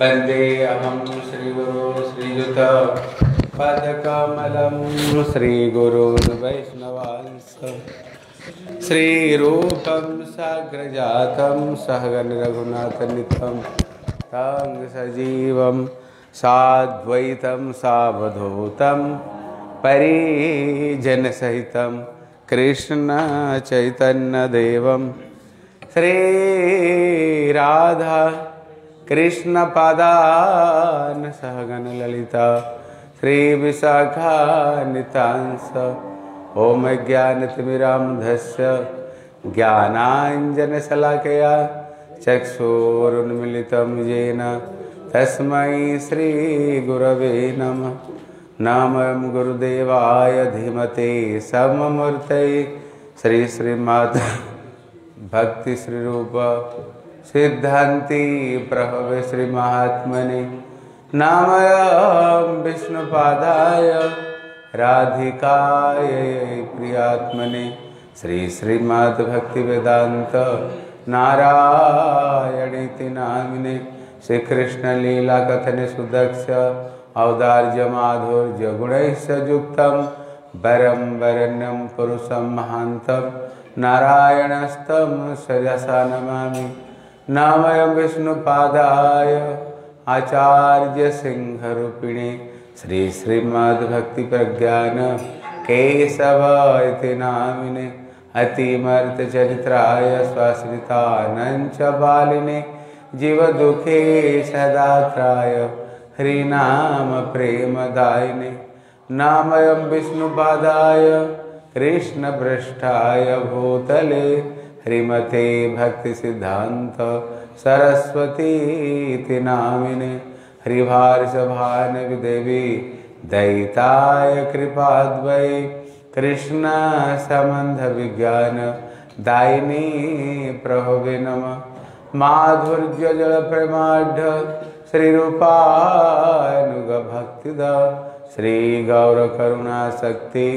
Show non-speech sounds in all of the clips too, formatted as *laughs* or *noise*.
वंदे अहं श्रीगुरो श्रीयुत पदकमलं श्रीगुरोर्वैष्णवांस श्रीरूपं साग्रजातं सहगणरघुनाथनितं तं सजीवं साद्वैतं सावधूतं परिजनसहितं कृष्णचैतन्यदेवं। श्रीराधा कृष्णपादान् सहगणललिता श्रीविशाखानितांस ॐ ज्ञानतिमिरान्धस्य ज्ञानाञ्जनशलाकया चक्षुरुन्मिलितं येन। तस्मै श्रीगुरवे नमः। नमः गुरुदेवाय धीमते सममूर्तये। श्री श्रीमाता भक्ति श्री रूप सिद्धांति प्रभवे श्री महात्मने नामयं विष्णुपादाय राधिकाय प्रियात्मने। श्री श्रीमद् भक्ति वेदांत नारायणीति नामिने। श्री कृष्ण लीला कथन सुदक्ष औदार्य माधुर्य गुणैः युक्तं। वरं वरण्यं पुरुषं महान्तं। नारायणस्तं सजसा नमामि। नामयं विष्णुपादाय आचार्यसिंहरूपिणे श्री श्रीमद्भक्तिप्रज्ञान केशव इति नामिने अतिमर्तचरित्राय स्वाश्रितानञ्च बालिने जीवदुःखे सदात्राय ह्रीनाम प्रेमदायिने नामयं विष्णुपादाय कृष्णपृष्ठाय भूतले श्रीमते भक्तिसिद्धान्त सरस्वतीति नामिने। हरिभार्षभानविदेवी दैताय कृपाद्वै विज्ञान, दायिनी प्रभवे नमः। माधुर्यजलप्रमाढ श्रीरूपानुगभक्तिद श्रीगौरकरुणाशक्ति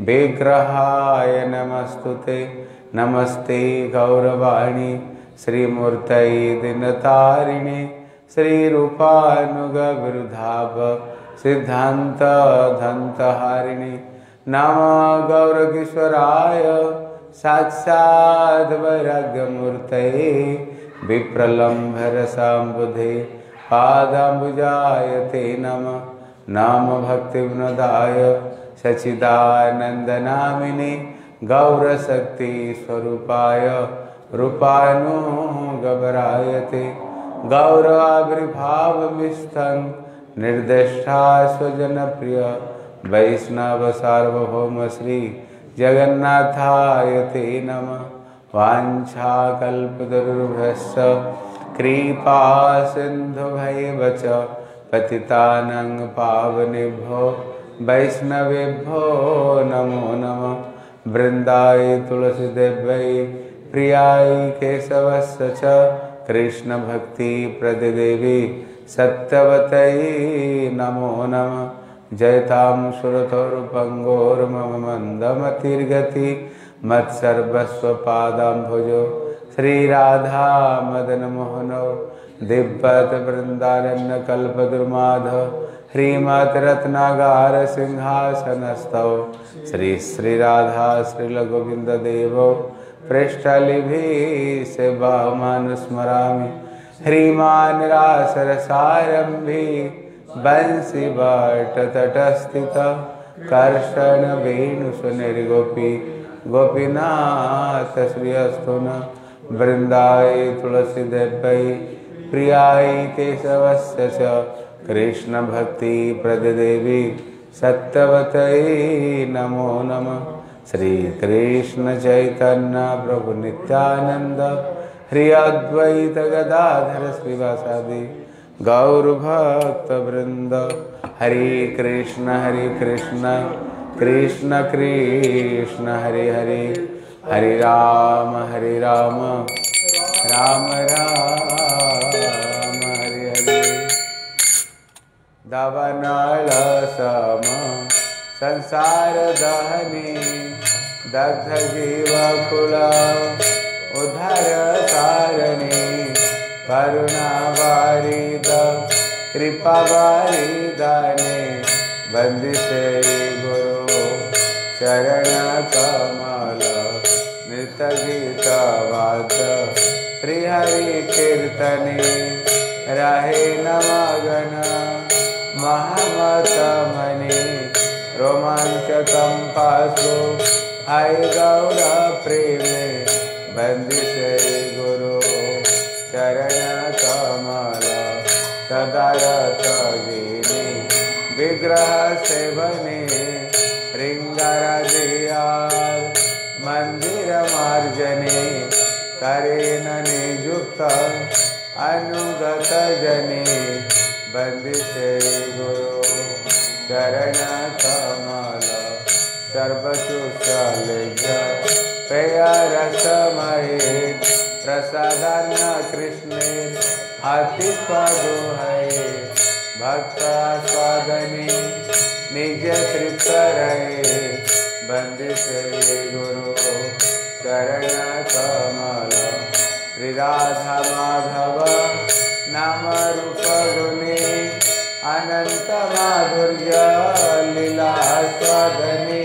विग्रहाय नमस्तु ते नमस्ते गौरवाणी, श्रीमूर्तये दिनतारिणे, श्रीरूपानुगविरुधाभ, सिद्धान्तधन्तहारिणे। नम गौरकिशोराय साक्षाद्वैराग्यमूर्तये विप्रलम्भरसाम्बुधे पादाम्बुजाय ते नमः। नाम भक्तिविनोदाय सचिदानन्दनामिने गौरशक्तिस्वरूपाय रूपानुगवराय ते गौरवाविर्भावमिस्थं निर्दिष्टा स्वजनप्रिय वैष्णव सार्वभौम श्री जगन्नाथाय ते नमः। वाञ्छाकल्पतरुभ्यश्च कृपा सिन्धुभैव च पतितानं पावनेभ्यो वैष्णवेभ्यो नमो नमः। वृन्दाय तुलसीदेव्यै प्रियाय केशवस्य च कृष्णभक्तिप्रददेवी सत्यवतये नमो नमः। जयतां सुरतोरुपङ्गोर्मम मन्दमतिर्गति मत्सर्वस्वपादाम्भुजो श्रीराधा मदनमोहनो दिव्यतवृन्दारण्यकल्पद्रुमाधव ह्रीमद्रत्नागार सिंहासनस्थौ श्री श्रीराधा श्रीलगोविन्ददेवौ पृष्ठलिभिः सेवामानुस्मरामि ह्रीमान् रासरसारम्भि बंशिवाटतटस्थित कर्षणवेणुसुनिर्गोपी गोपीनाथ श्रियस्तु न वृन्दाय तुलसीदेव्यै प्रियाय केशवस्य च कृष्णभक्तिप्रददेवी सत्यवतये नमो नमः। श्रीकृष्णचैतन्य प्रभुनित्यानन्द हरि अद्वैतगदाधर श्रीवासादि, गौरभक्तवृन्द। हरे कृष्ण हरे कृष्ण कृष्ण कृष्ण, हरे हरे। हरे राम हरे राम। राम राम। दवनल सम संसार दहने दग्ध जीव कुल उधर कारणे करुणावारिद, कृपावारिदाने बन्दिसे गुरु चरण कमल नृतगीतवाद श्रीहरि कीर्तने रहे नमगन महामतमने रोमाञ्चकं पासु हाय गौरप्रेमे बन्दिसे गुरु। चरणकमल सदा रथगिनि विग्रहसेवने रिङ्गरदिया मन्दिरमार्जने करेण नियुक्त अनुगतजने बन्दिसे गुरु चरणकमल सर्वसुसलिज पेयरसमये प्रसादान्न कृष्णे भक्त भक्तास्वादने निज तृप्तरये बन्दिसे गुरु चरणकमल श्रीराधामाधव नामरूपगुणे अनन्तमाधुर्य लीलास्वादने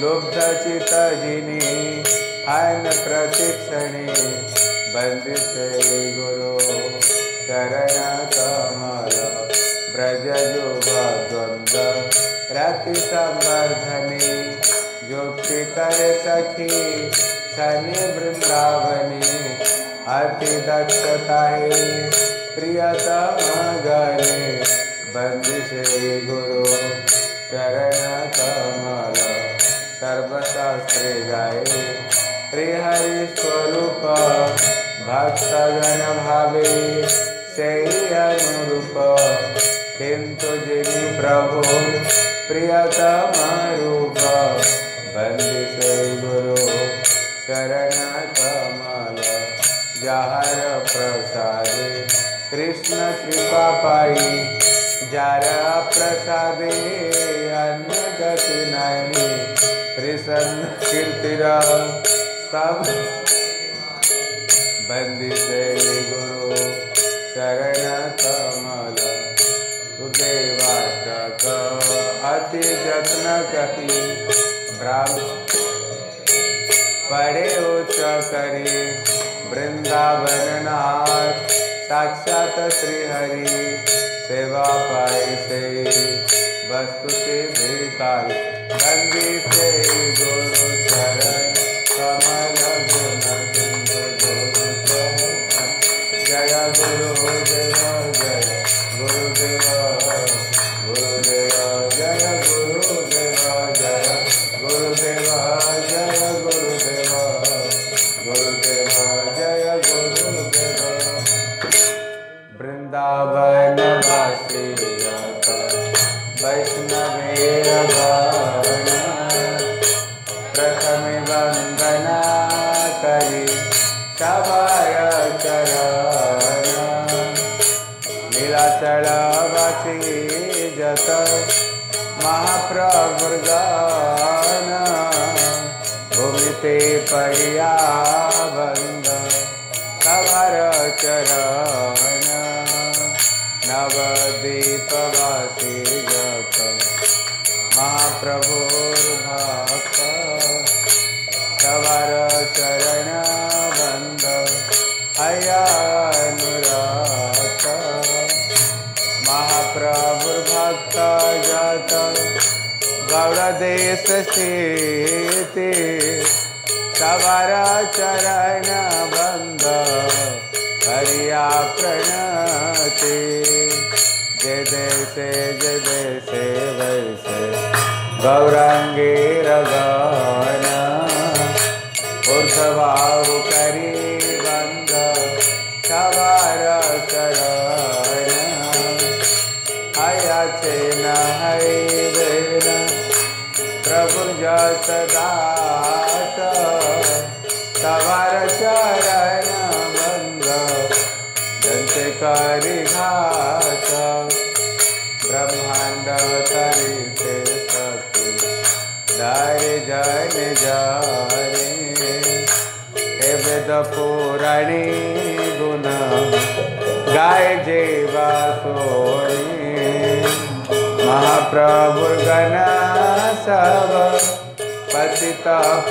लुब्धचितजिने हन प्रतिक्षणे बन्दिसे गुरु चरणकमल व्रजयुगद्वन्द्व जो पितर सखी शनि वृंदावनी अति दक्षता प्रियतम गणे श्री गुरु चरण कमल सर्वशास्त्री गाये। हरि स्वरूप भक्तगण भावे से अनुरूप किंतु जिनी प्रभु प्रियतम रूप बंद गुरु चरण कमल जहर प्रसादे कृष्ण। कृपा पाई जार प्रसाद अन्य गति नहीं प्रसन्न कीर्तिरा सब बंदित गुरु चरण कमल सुदेवाष्टक अति जत्न कही पढ़े उच्च करी वृंदावन नाथ साक्षात श्री हरि सेवा पाए से वस्तु से भेकाल बंदी से गुरु चरण कमल गुण जय गुरु जय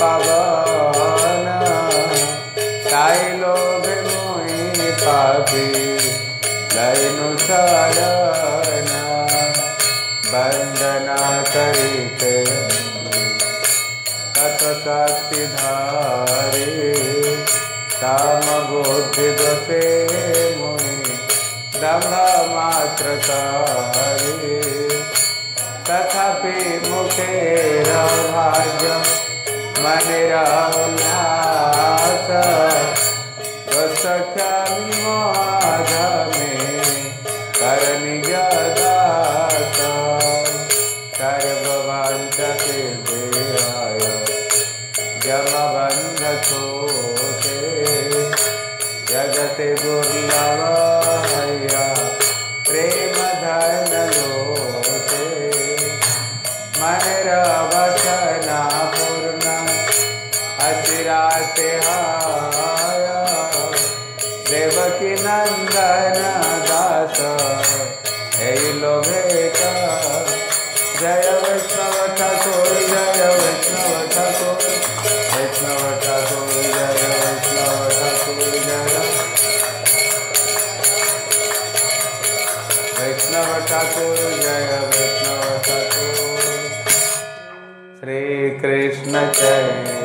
पवन। लोभ मोहि पापी लयनु शरण वंदना करिते तत शक्ति धारे। तथापि मुखेर भाग्य जदात सर्ववाञ्छसिद्धिराय जमबन्ध छोटे जगति दुर्लभया हाया देवकी नंदन दास। हे लोभेत जय वैष्णव ठाकुर, जय वैष्णव ठाकुर वैष्णव ठाकुर, जय वैष्णव ठाकुर, जय वैष्णव ठाकुर, जय वैष्णव ठाकुर। श्री कृष्ण चैतन्य।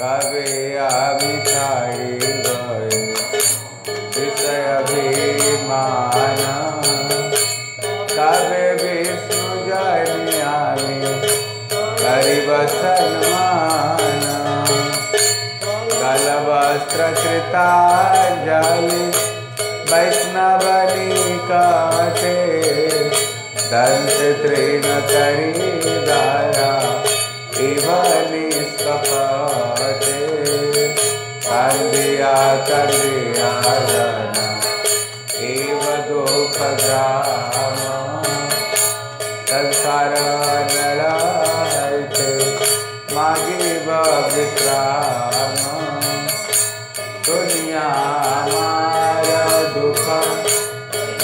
कवि छाई भय विषय अभिमान। कवि विष्णु जनियामि करिब सन्मान गलवस्त्र कृतांजलि। वैष्णवनी काटे दंत तृण करी दारा इव निष्कपटे कन्द्रिया जन एव दुःखग्राम संसारनरायत मागेव विश्राम दुनिया वैष्णव दुःख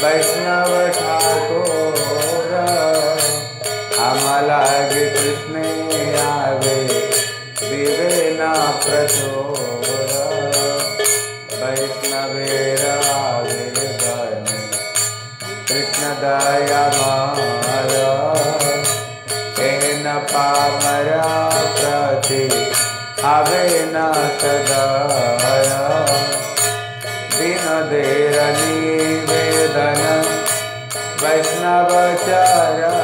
वैष्णव ठाकुर। आम्हाला गे कृष्ण आवे, दिवे ना प्रचोर वैष्णवेर आवे बन, कृष्ण दया मारा। कहन पामरा प्रति, आवे न सदया। दिन देर निवेदन वैष्णव चारी कृपा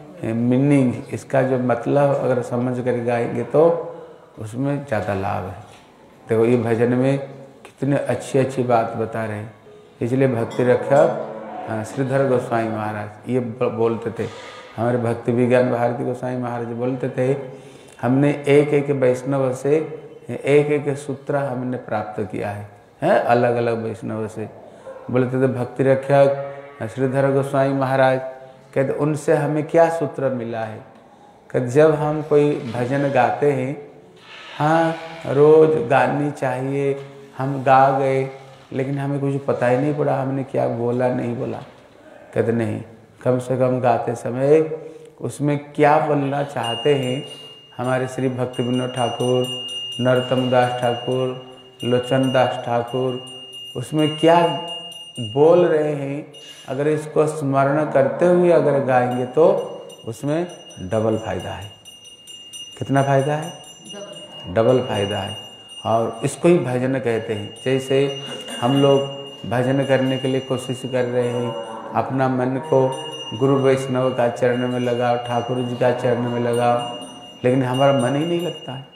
मीनिंग इसका जो मतलब अगर समझ कर गाएँगे तो उसमें ज़्यादा लाभ है। देखो ये भजन में कितने अच्छी अच्छी बात बता रहे हैं। इसलिए भक्ति रक्षक हाँ, श्रीधर गोस्वामी महाराज ये बोलते थे। हमारे भक्ति विज्ञान भारती गोस्वामी महाराज बोलते थे हमने एक एक वैष्णव से एक एक सूत्र हमने प्राप्त किया है हैं अलग अलग वैष्णव से। बोलते थे भक्ति रक्षक श्रीधर गोस्वामी महाराज कहते उनसे हमें क्या सूत्र मिला है? कि जब हम कोई भजन गाते हैं हाँ रोज गानी चाहिए, हम गा गए, लेकिन हमें कुछ पता ही नहीं पड़ा, हमने क्या बोला, नहीं बोला। कहते नहीं, कम से कम गाते समय उसमें क्या बोलना चाहते हैं? हमारे श्री भक्ति विनोद ठाकुर, नरोत्तम दास ठाकुर, लोचन दास ठाकुर, उसमें क्या बोल रहे हैं? अगर इसको स्मरण करते हुए अगर गाएँगे तो उसमें डबल फ़ायदा है। कितना फ़ायदा है? डबल फ़ायदा है। और इसको ही भजन कहते हैं। जैसे हम लोग भजन करने के लिए कोशिश कर रहे हैं, अपना मन को गुरु वैष्णव का चरण में लगाओ, ठाकुर जी का चरण में लगाओ, लेकिन हमारा मन ही नहीं लगता है।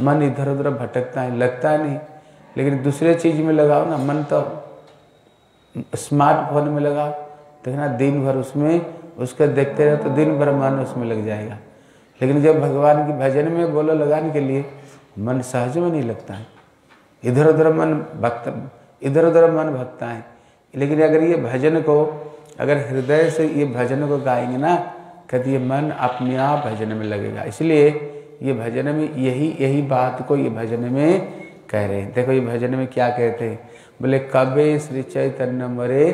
मन इधर उधर भटकता है, लगता है नहीं। लेकिन दूसरे चीज़ में लगाओ ना, मन तो स्मार्टफ़ोन में लगाओ देखना दिन भर उसमें, उसको देखते रहो तो दिन भर मन उसमें लग जाएगा। लेकिन जब भगवान की भजन में बोलो लगाने के लिए, मन सहज में नहीं लगता है। इधर उधर मन भक्त इधर उधर मन भगता है लेकिन अगर ये भजन को, अगर हृदय से ये भजन को गाएँगे ना कहते ये मन अपने आप भजन में लगेगा। इसलिए ये भजन में यही यही बात को ये भजन में कह रहे हैं। देखो ये भजन में क्या कहते हैं? बोले, कबे श्री चैतन्य मरे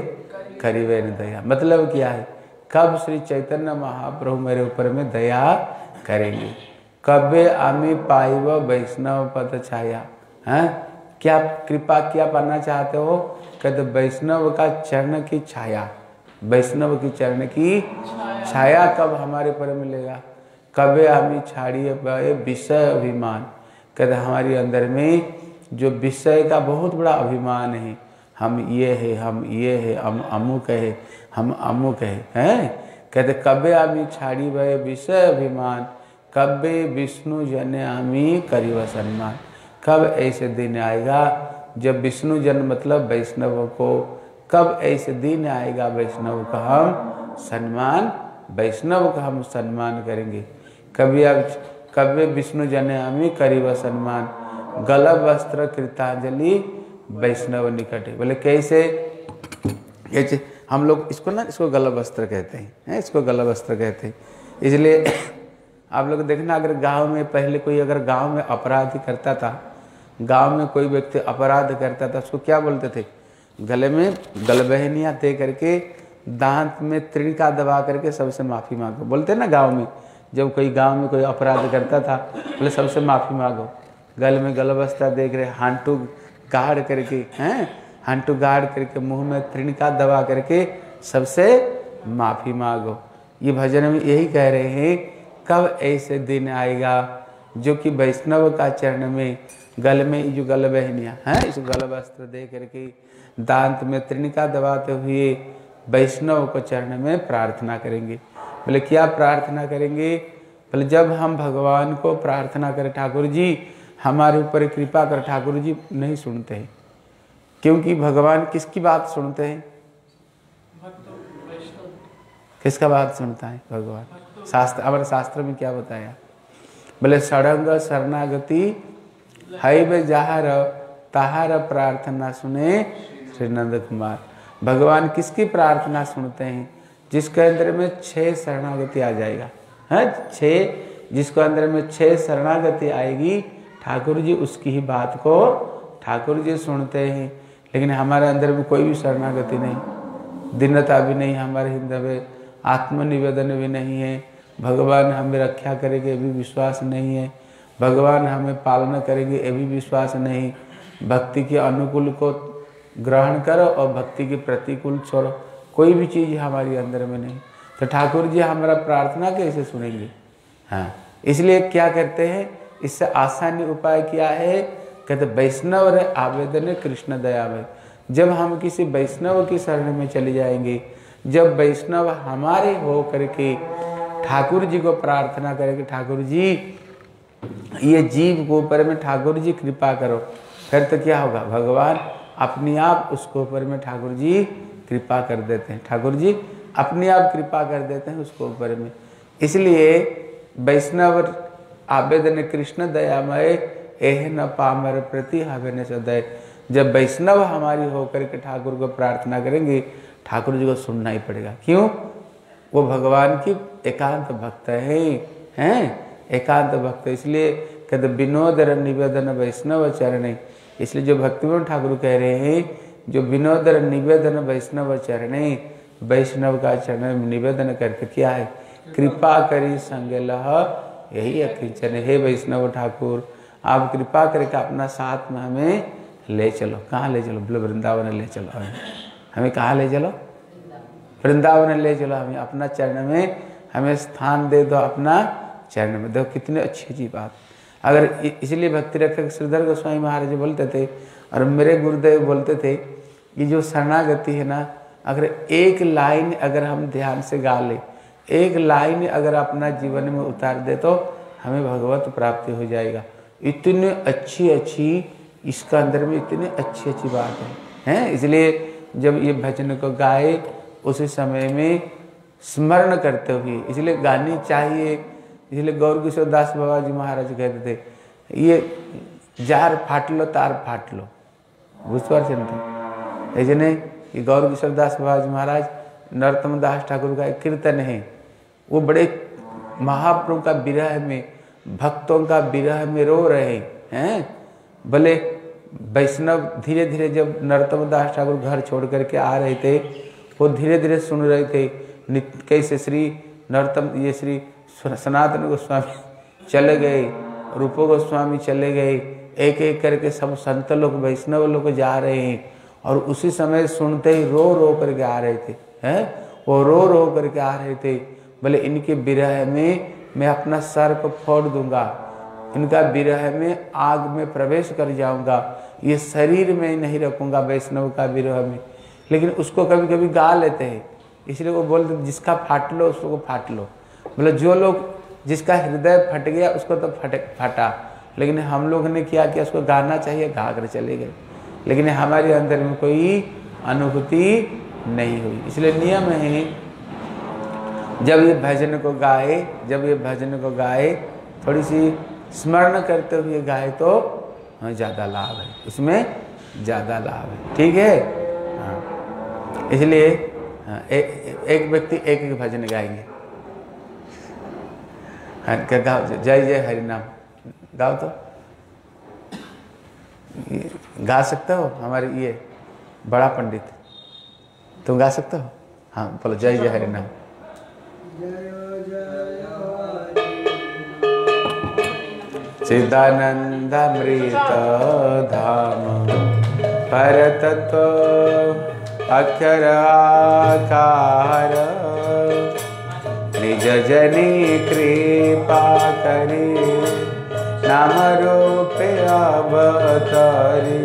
करीबे दया। मतलब क्या है? कब श्री चैतन्य महाप्रभु मेरे ऊपर में दया करेंगे? कबे आमी पाइब वैष्णव पद छाया। है? क्या कृपा क्या पाना चाहते हो? कहते वैष्णव का चरण की छाया। वैष्णव की चरण की छाया कब हमारे पर मिलेगा? कबे आमी छाड़िए विषय अभिमान। कहते हमारे अंदर में जो विषय का बहुत बड़ा अभिमान है। हम ये है, हम ये है, हम अमुक है, हम अमुक है, हैं? कहते कबे आमी छाड़ी भय विषय अभिमान कबे विष्णु जन आमी करीब सम्मान कब ऐसे दिन आएगा जब विष्णु जन मतलब वैष्णव को? कब ऐसे दिन आएगा वैष्णव का हम सम्मान वैष्णव का हम सम्मान करेंगे। कभी अब कभी विष्णु जन आमी करीब सम्मान गल वस्त्र कृतांजलि वैष्णव निकट। बोले, कैसे? कैसे हम लोग इसको ना, इसको गल वस्त्र कहते हैं, है? इसको गल वस्त्र कहते हैं। इसलिए *coughs* आप लोग देखना, अगर गाँव में पहले कोई अगर गाँव में अपराध करता था, गाँव में कोई व्यक्ति अपराध करता था, उसको क्या बोलते थे? गले में गलबहनियाँ दे करके, दांत में त्रिका दबा करके सबसे माफ़ी मांगो। बोलते ना गाँव में, जब कोई गाँव में कोई अपराध करता था, बोले, सबसे माफ़ी मांगो। गल में गलबस्ता देख रहे, हांटू गाड़ करके, हैं? हांटू गाड़ करके, मुँह में त्रिणिका दबा करके सबसे माफ़ी मांगो। ये भजन में यही कह रहे हैं, कब ऐसे दिन आएगा जो कि वैष्णव का चरण में गल में जो गल बहनियाँ, हैं? इस गल वस्त्र दे करके दांत में त्रिणिका दबाते हुए वैष्णव को चरण में प्रार्थना करेंगे। बोले, क्या प्रार्थना करेंगे? बोले, जब हम भगवान को प्रार्थना करें, ठाकुर जी हमारे ऊपर कृपा कर ठाकुर जी नहीं सुनते हैं। क्योंकि भगवान किसकी बात सुनते हैं? किसका बात सुनता है? भगवान। शास्त्र हमारे शास्त्र में क्या बताया? बोले, सड़ंग शरणागति है जहार, तहार प्रार्थना सुने श्री नंद कुमार। भगवान किसकी प्रार्थना सुनते हैं? जिसके अंदर में छह शरणागति आ जाएगा। है, छह, जिसको अंदर में छह शरणागति आएगी ठाकुर जी उसकी ही बात को ठाकुर जी सुनते हैं। लेकिन हमारे अंदर भी कोई भी शरणागति नहीं। दीनता भी नहीं हमारे हृदय में आत्मनिवेदन भी नहीं है। भगवान हमें रक्षा करेंगे ये भी विश्वास नहीं है। भगवान हमें पालना करेंगे ये भी विश्वास नहीं। भक्ति के अनुकूल को ग्रहण करो और भक्ति के प्रतिकूल छोड़ो। कोई भी चीज़ हमारे अंदर में नहीं। तो ठाकुर जी हमारा प्रार्थना कैसे सुनेंगे? हाँ। इसलिए क्या करते हैं? इससे आसानी उपाय क्या है? कहते, वैष्णव रे आवेदन कृष्ण दया में। जब हम किसी वैष्णव की शरण में चले जाएँगे, जब वैष्णव हमारे हो करके ठाकुर जी को प्रार्थना करेंगे ठाकुर जी ये जीव को ऊपर में ठाकुर जी कृपा करो। फिर तो क्या होगा? भगवान अपने आप उसको ऊपर में ठाकुर जी कृपा कर देते हैं। ठाकुर जी अपने आप कृपा कर देते हैं उसको ऊपर में। इसलिए वैष्णव आवेदन कृष्ण दयामय एह न पामर प्रति हवे न सदय। जब वैष्णव हमारी होकर के ठाकुर को प्रार्थना करेंगे, ठाकुर जी को सुनना ही पड़ेगा। क्यों? वो भगवान की एकांत भक्त है, हैं? एकांत भक्त, इसलिए कहते विनोद निवेदन वैष्णव चरण। इसलिए जो भक्तिमोहन ठाकुर कह रहे हैं, जो विनोद निवेदन वैष्णव चरण, वैष्णव का चरण निवेदन करके क्या है। कृपा करी संग लह यही अकिंचन हे वैष्णव ठाकुर, आप कृपा करके अपना साथ में हमें ले चलो। कहाँ ले चलो? बोले, वृंदावन ले चलो। हमें हमें कहाँ ले चलो? वृंदावन ले चलो। हमें अपना चरण में, हमें स्थान दे दो अपना चरण में। देखो, कितनी अच्छी अच्छी बात। अगर इसलिए भक्ति रखक श्रीधर गोस्वामी महाराज बोलते थे, और मेरे गुरुदेव बोलते थे कि जो शरणागति है ना, अगर एक लाइन अगर हम ध्यान से गा ले एक लाइन अगर अपना जीवन में उतार दे तो हमें भगवत प्राप्ति हो जाएगा। इतने अच्छी अच्छी इसका अंदर में इतनी अच्छी अच्छी बात है। हैं? इसलिए जब ये भजन को गाए, उसी समय में स्मरण करते हुए, इसलिए गानी चाहिए। इसलिए गौर किशोर दास बाबा जी महाराज कहते थे, ये जार फाट लो, तार फाट लो। बुझ ऐसे कि गौर किशोर दास बाबा जी महाराज नरोत्तम दास ठाकुर का एक कीर्तन है। वो बड़े महाप्रभु का विरह में, भक्तों का विरह में रो रहे हैं। भले वैष्णव धीरे धीरे जब नरोत्तम दास ठाकुर घर छोड़ करके आ रहे थे, वो धीरे धीरे सुन रहे थे कैसे श्री नरोत्तम, ये श्री सनातन गोस्वामी चले गए, रूप गोस्वामी चले गए एक एक करके सब संत लोग, वैष्णव लोग जा रहे हैं और उसी समय सुनते ही रो रो करके आ रहे थे, हैं? वो रो रो करके आ रहे थे। बोले, इनके विरह में मैं अपना सर को फोड़ दूँगा। इनका विरह में आग में प्रवेश कर जाऊँगा। ये शरीर में नहीं रखूँगा वैष्णव का विरह में। लेकिन उसको कभी कभी गा लेते हैं। इसलिए वो बोलते जिसका फाट लो, उसको फाट लो। बोले, जो लोग, जिसका हृदय फट गया, उसको तो फट, फटा। लेकिन हम लोग ने किया कि उसको गाना चाहिए गा कर चले गए। लेकिन हमारे अंदर में कोई अनुभूति नहीं हुई। इसलिए नियम है जब ये भजन को गाए जब ये भजन को गाए थोड़ी सी स्मरण करते हुए गाए तो हाँ ज़्यादा लाभ है। उसमें ज़्यादा लाभ है। ठीक है? हाँ। इसलिए हाँ, एक व्यक्ति एक एक भजन गाएँगे। हाँ गाओ जय जय हरि नाम। गाओ तो। गा सकते हो? हमारे ये बड़ा पंडित। तुम गा सकते हो? हाँ बोलो जय जय हरि नाम। चिदानंदमृत धाम परतत्व अक्षर आकार। निज जनी कृपा करी, नाम रूप अवतरी।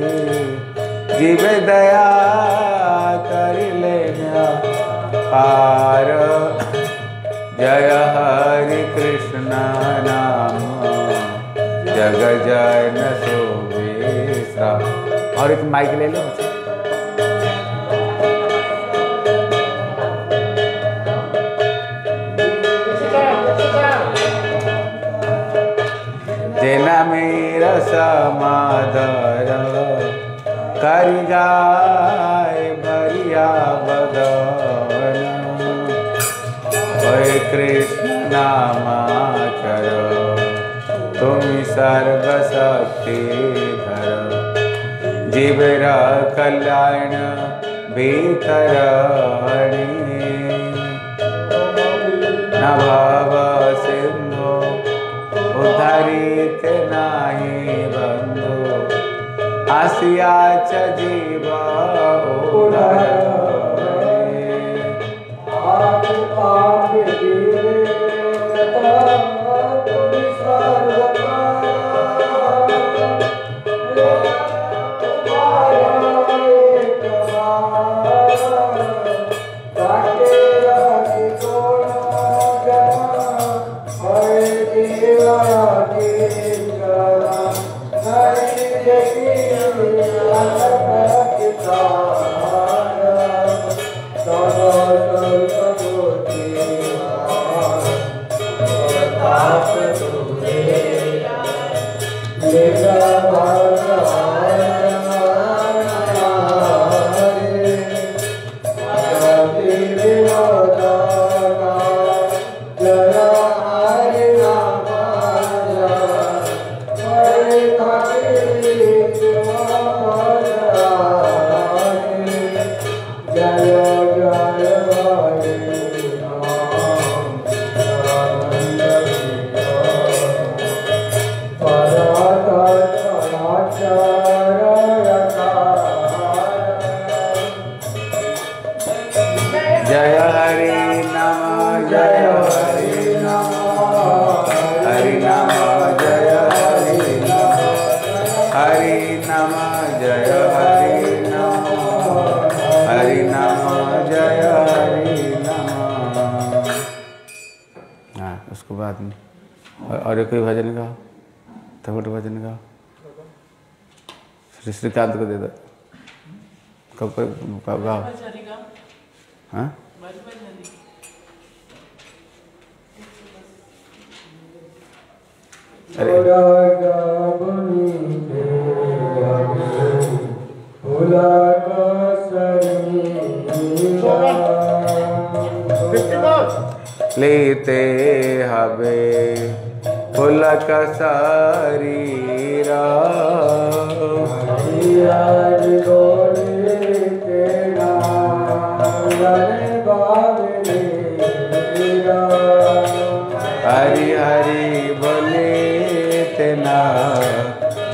जीव दया कर लेना पार। जय हरि कृष्ण नाम। जग जन सोवेशा और एक माइक ले लो जेना मेरा समाधर कर गाय बरिया बदन। ओए कृष्ण नामाचर तुम सर्वशक्ति धर। जीवर कल्याण भीतर न भव सिंधु उद्धरित नाही बंधु आसिया च जीव Lord, श्रीकांत को दे दो। कब कब कब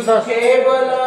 to the table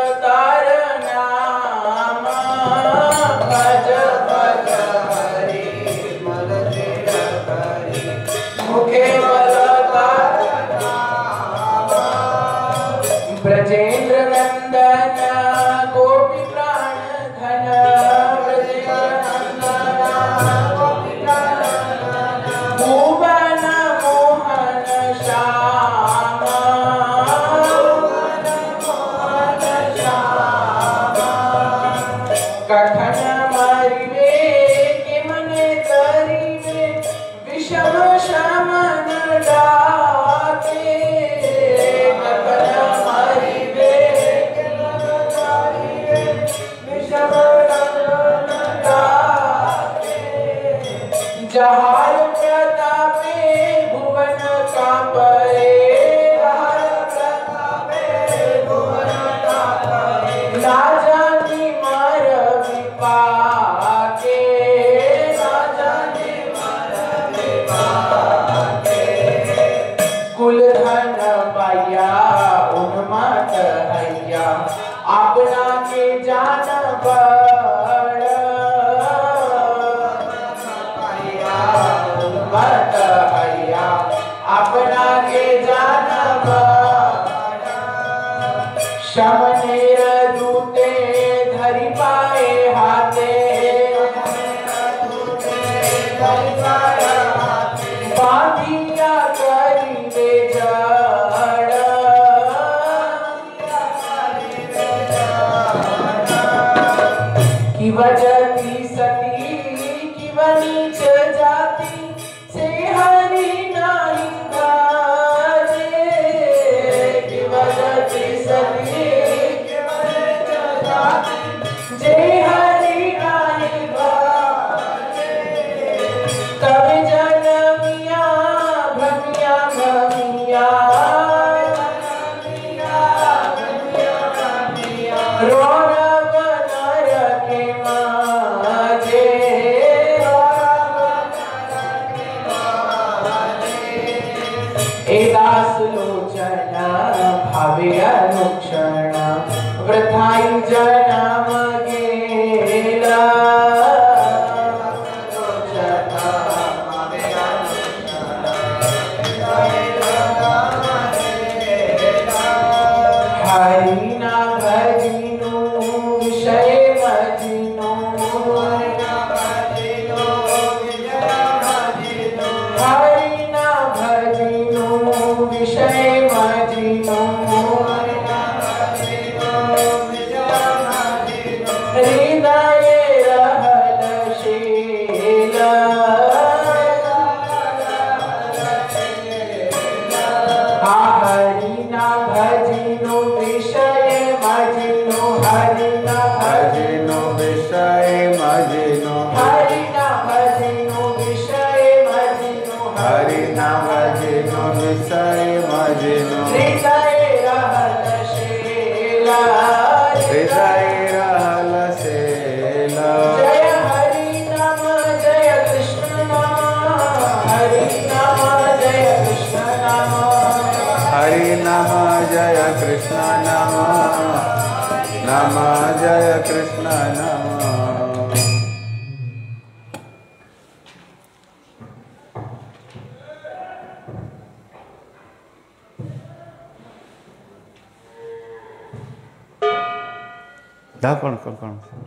刚刚。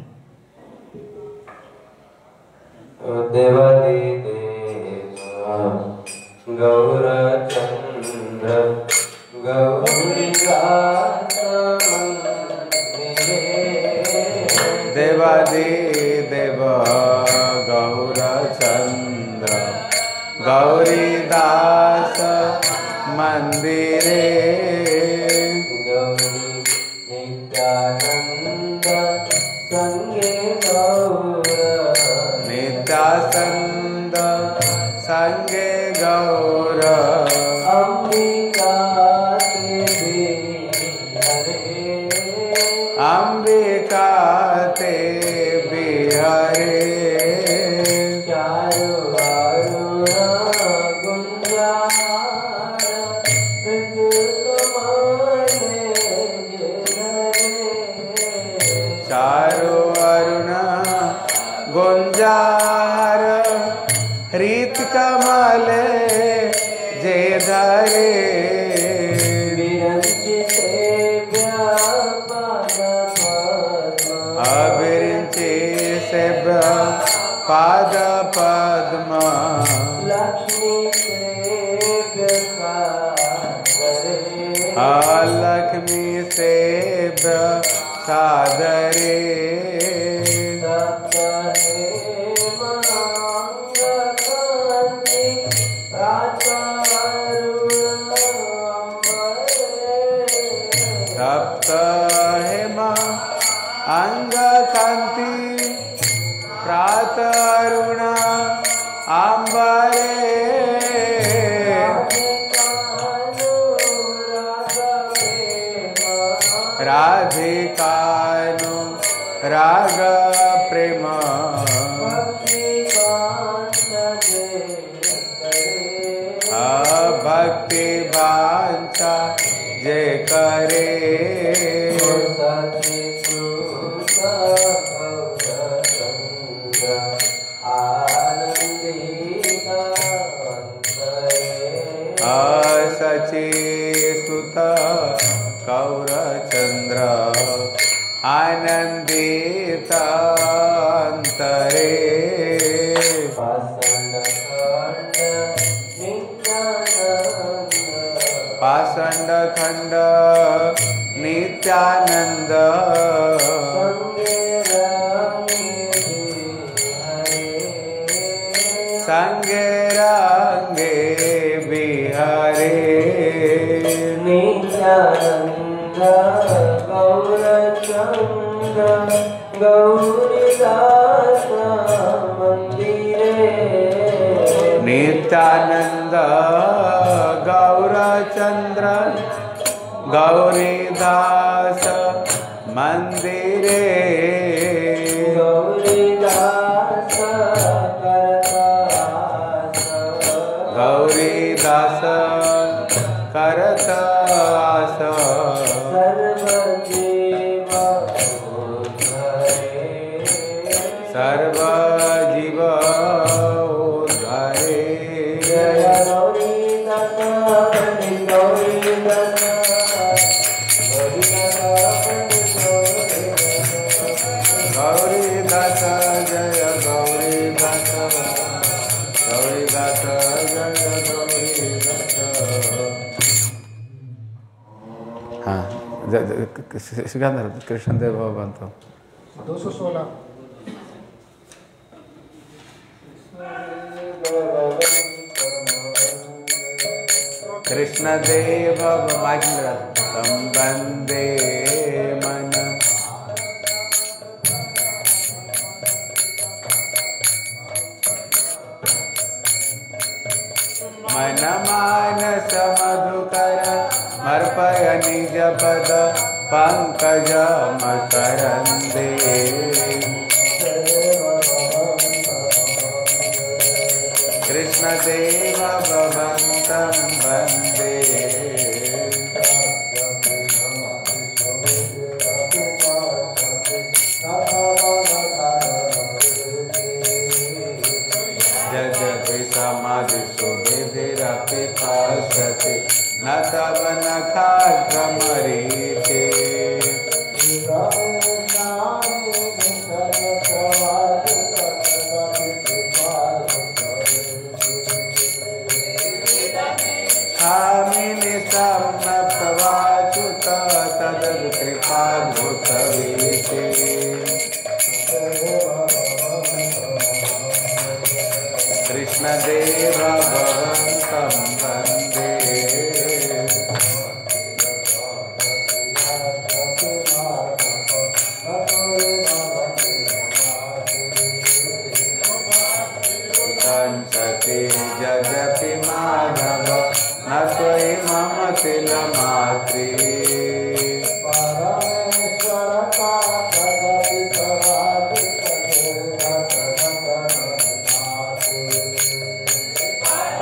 सच्चिदानन्द सङ्गे गौर। अम्बिका अम्बिका ते बिहरे। Uh, गौरीदास मन्दिरे गौरीदास गौरीदास करतास। ज- ज- क- क- सिकंदर कृष्णदेव भगवंत दो सौ सोलह कृष्णदेव तं वंदे मन मनमानस मधुकर मर्पय निज पद पङ्कज मकरन्दे कृष्णदेव भवन्तं वंदे। न तव न खाद्रमरीचे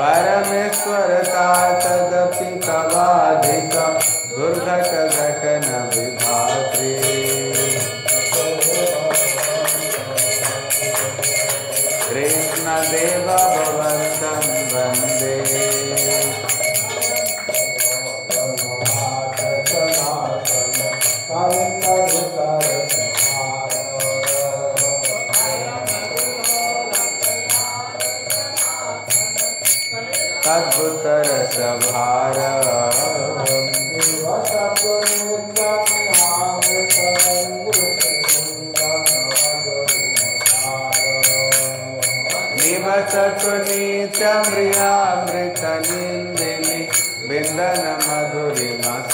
परमेश्वरता तदपि तवाधिक दुर्घट घटन विभात्रे कृष्णदेव भवन्तं वंदे। अद्भुतरसभार निंदिनी नीतम्रियामृतनिन्दिनि मधुरी मधुरिमसार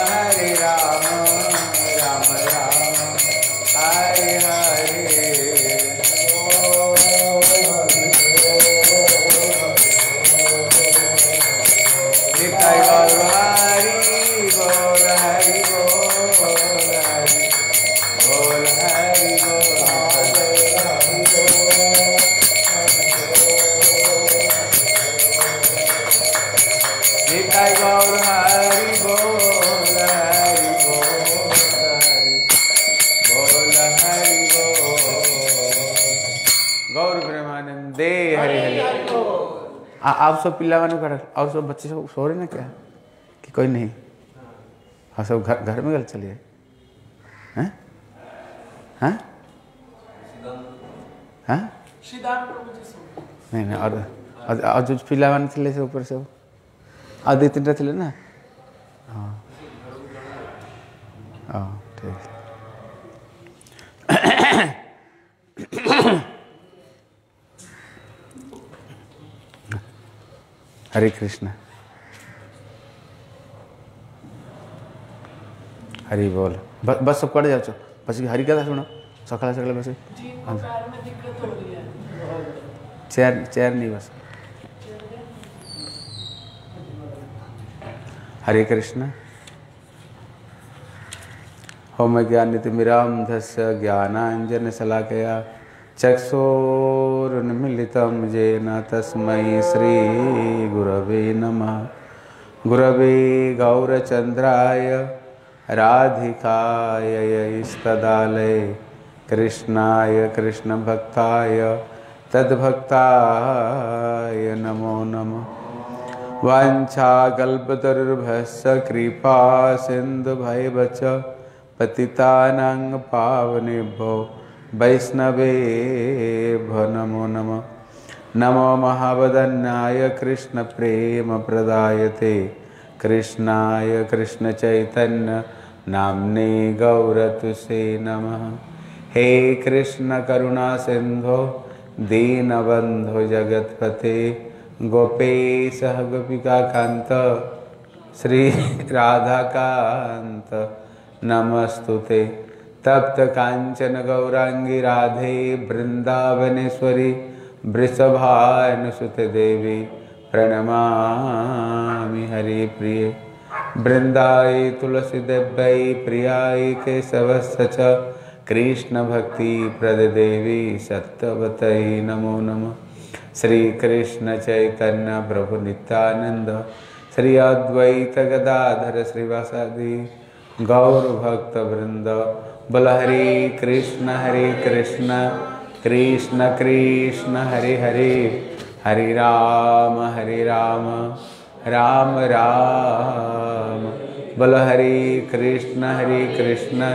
आप सब वाले कर और सब बच्चे सब सो रहे ना क्या? कि कोई नहीं। हाँ सब घर घर में गल चलिए हैं। हैं? हैं? नहीं नहीं और, और जो पिलावान थे से ऊपर से और दो तीन थे ना? हाँ। हाँ ठीक। हरे कृष्ण। हरि बोल। बस सब कड़े जाओ बस हरि कथा सुनो। सकाल सकाल बस चेयर चेयर नहीं बस। हरे कृष्ण। होम ज्ञान नितिमिराम धस्य ज्ञानांजन शलाकया चक्षुरुन्मिलितं येन तस्मै श्रीगुरवे नमः। गुरवे गौरचन्द्राय राधिकाय यैस्तदालये। कृष्णाय कृष्णभक्ताय तद्भक्ताय नमो नमः। वाञ्छाकल्पतरुर्भस्य कृपा सिन्धुभैव च पतितानां पावनेभ्यो। वैष्णवेभ्यो नमो नमः। नमो महावदन्याय कृष्णप्रेमप्रदायते। कृष्णाय कृष्णचैतन्य नाम्ने गौरतुसे नमः। हे कृष्णकरुणासिन्धो दीनबन्धो जगत्पते। गोपेशः गोपिकान्त श्रीराधाकान्त नमस्तु ते। तप्तकाञ्चन गौराङ्गी राधे वृन्दावनेश्वरी वृषभानुसुते देवी प्रणमामि हरिप्रिये। वृन्दाय तुलसीदेव्यै प्रियाय केशवस्य च कृष्णभक्तिप्रददेवी सत्यवतै नमो नमः। श्री कृष्ण चैतन्य प्रभु नित्यानंद श्री अद्वैत गदाधर श्रीवासादि गौर भक्त वृंद बल हरे कृष्ण हरे कृष्ण कृष्ण कृष्ण, हरे हरे हरे राम हरे राम राम राम। बल हरे कृष्ण हरे कृष्ण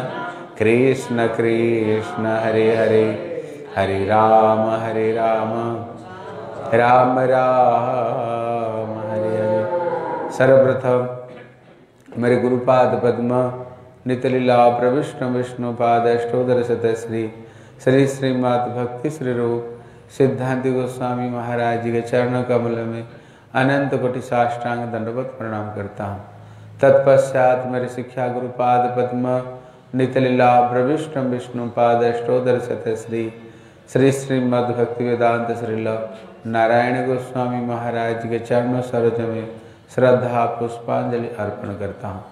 कृष्ण कृष्ण, हरे हरे हरे राम हरे राम राम राम, हरे हरे। सर्वप्रथम मेरे गुरुपाद पद्म नितलीला प्रविष्णु विष्णु शत श्री श्री श्रीमद भक्ति श्री रूप, सिद्धांति गोस्वामी महाराज जी के चरण कमल में अनंत कोटि साष्टांग दंडवत प्रणाम करता हूँ। तत्पश्चात मेरे शिक्षा गुरुपाद पद्म, नितलीला प्रविष्णु विष्णु शत श्री श्री श्रीमद भक्ति वेदांत श्रील नारायण गोस्वामी महाराज जी के चरणों सरोज में श्रद्धा, पुष्पांजलि अर्पण करता हूँ।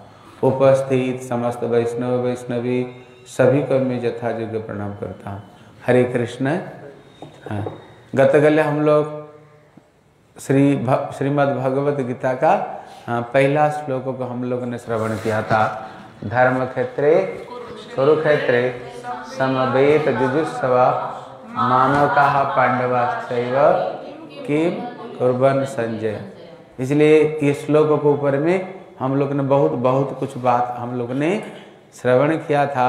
उपस्थित समस्त वैष्णव वैष्णवी सभी को मैं यथायोग्य प्रणाम करता हूँ। हरे कृष्ण। हाँ। गतगल्य हम लोग श्री श्रीमद् भगवत गीता का हाँ, पहला श्लोक को हम लोगों ने श्रवण किया था। धर्म क्षेत्रे कुरुक्षेत्रे समवेत जुजुत्सवा मानवका पांडवाश्चैव किम कुर्बन संजय। इसलिए इस श्लोक के ऊपर में हम लोग ने बहुत बहुत कुछ बात हम लोग ने श्रवण किया था।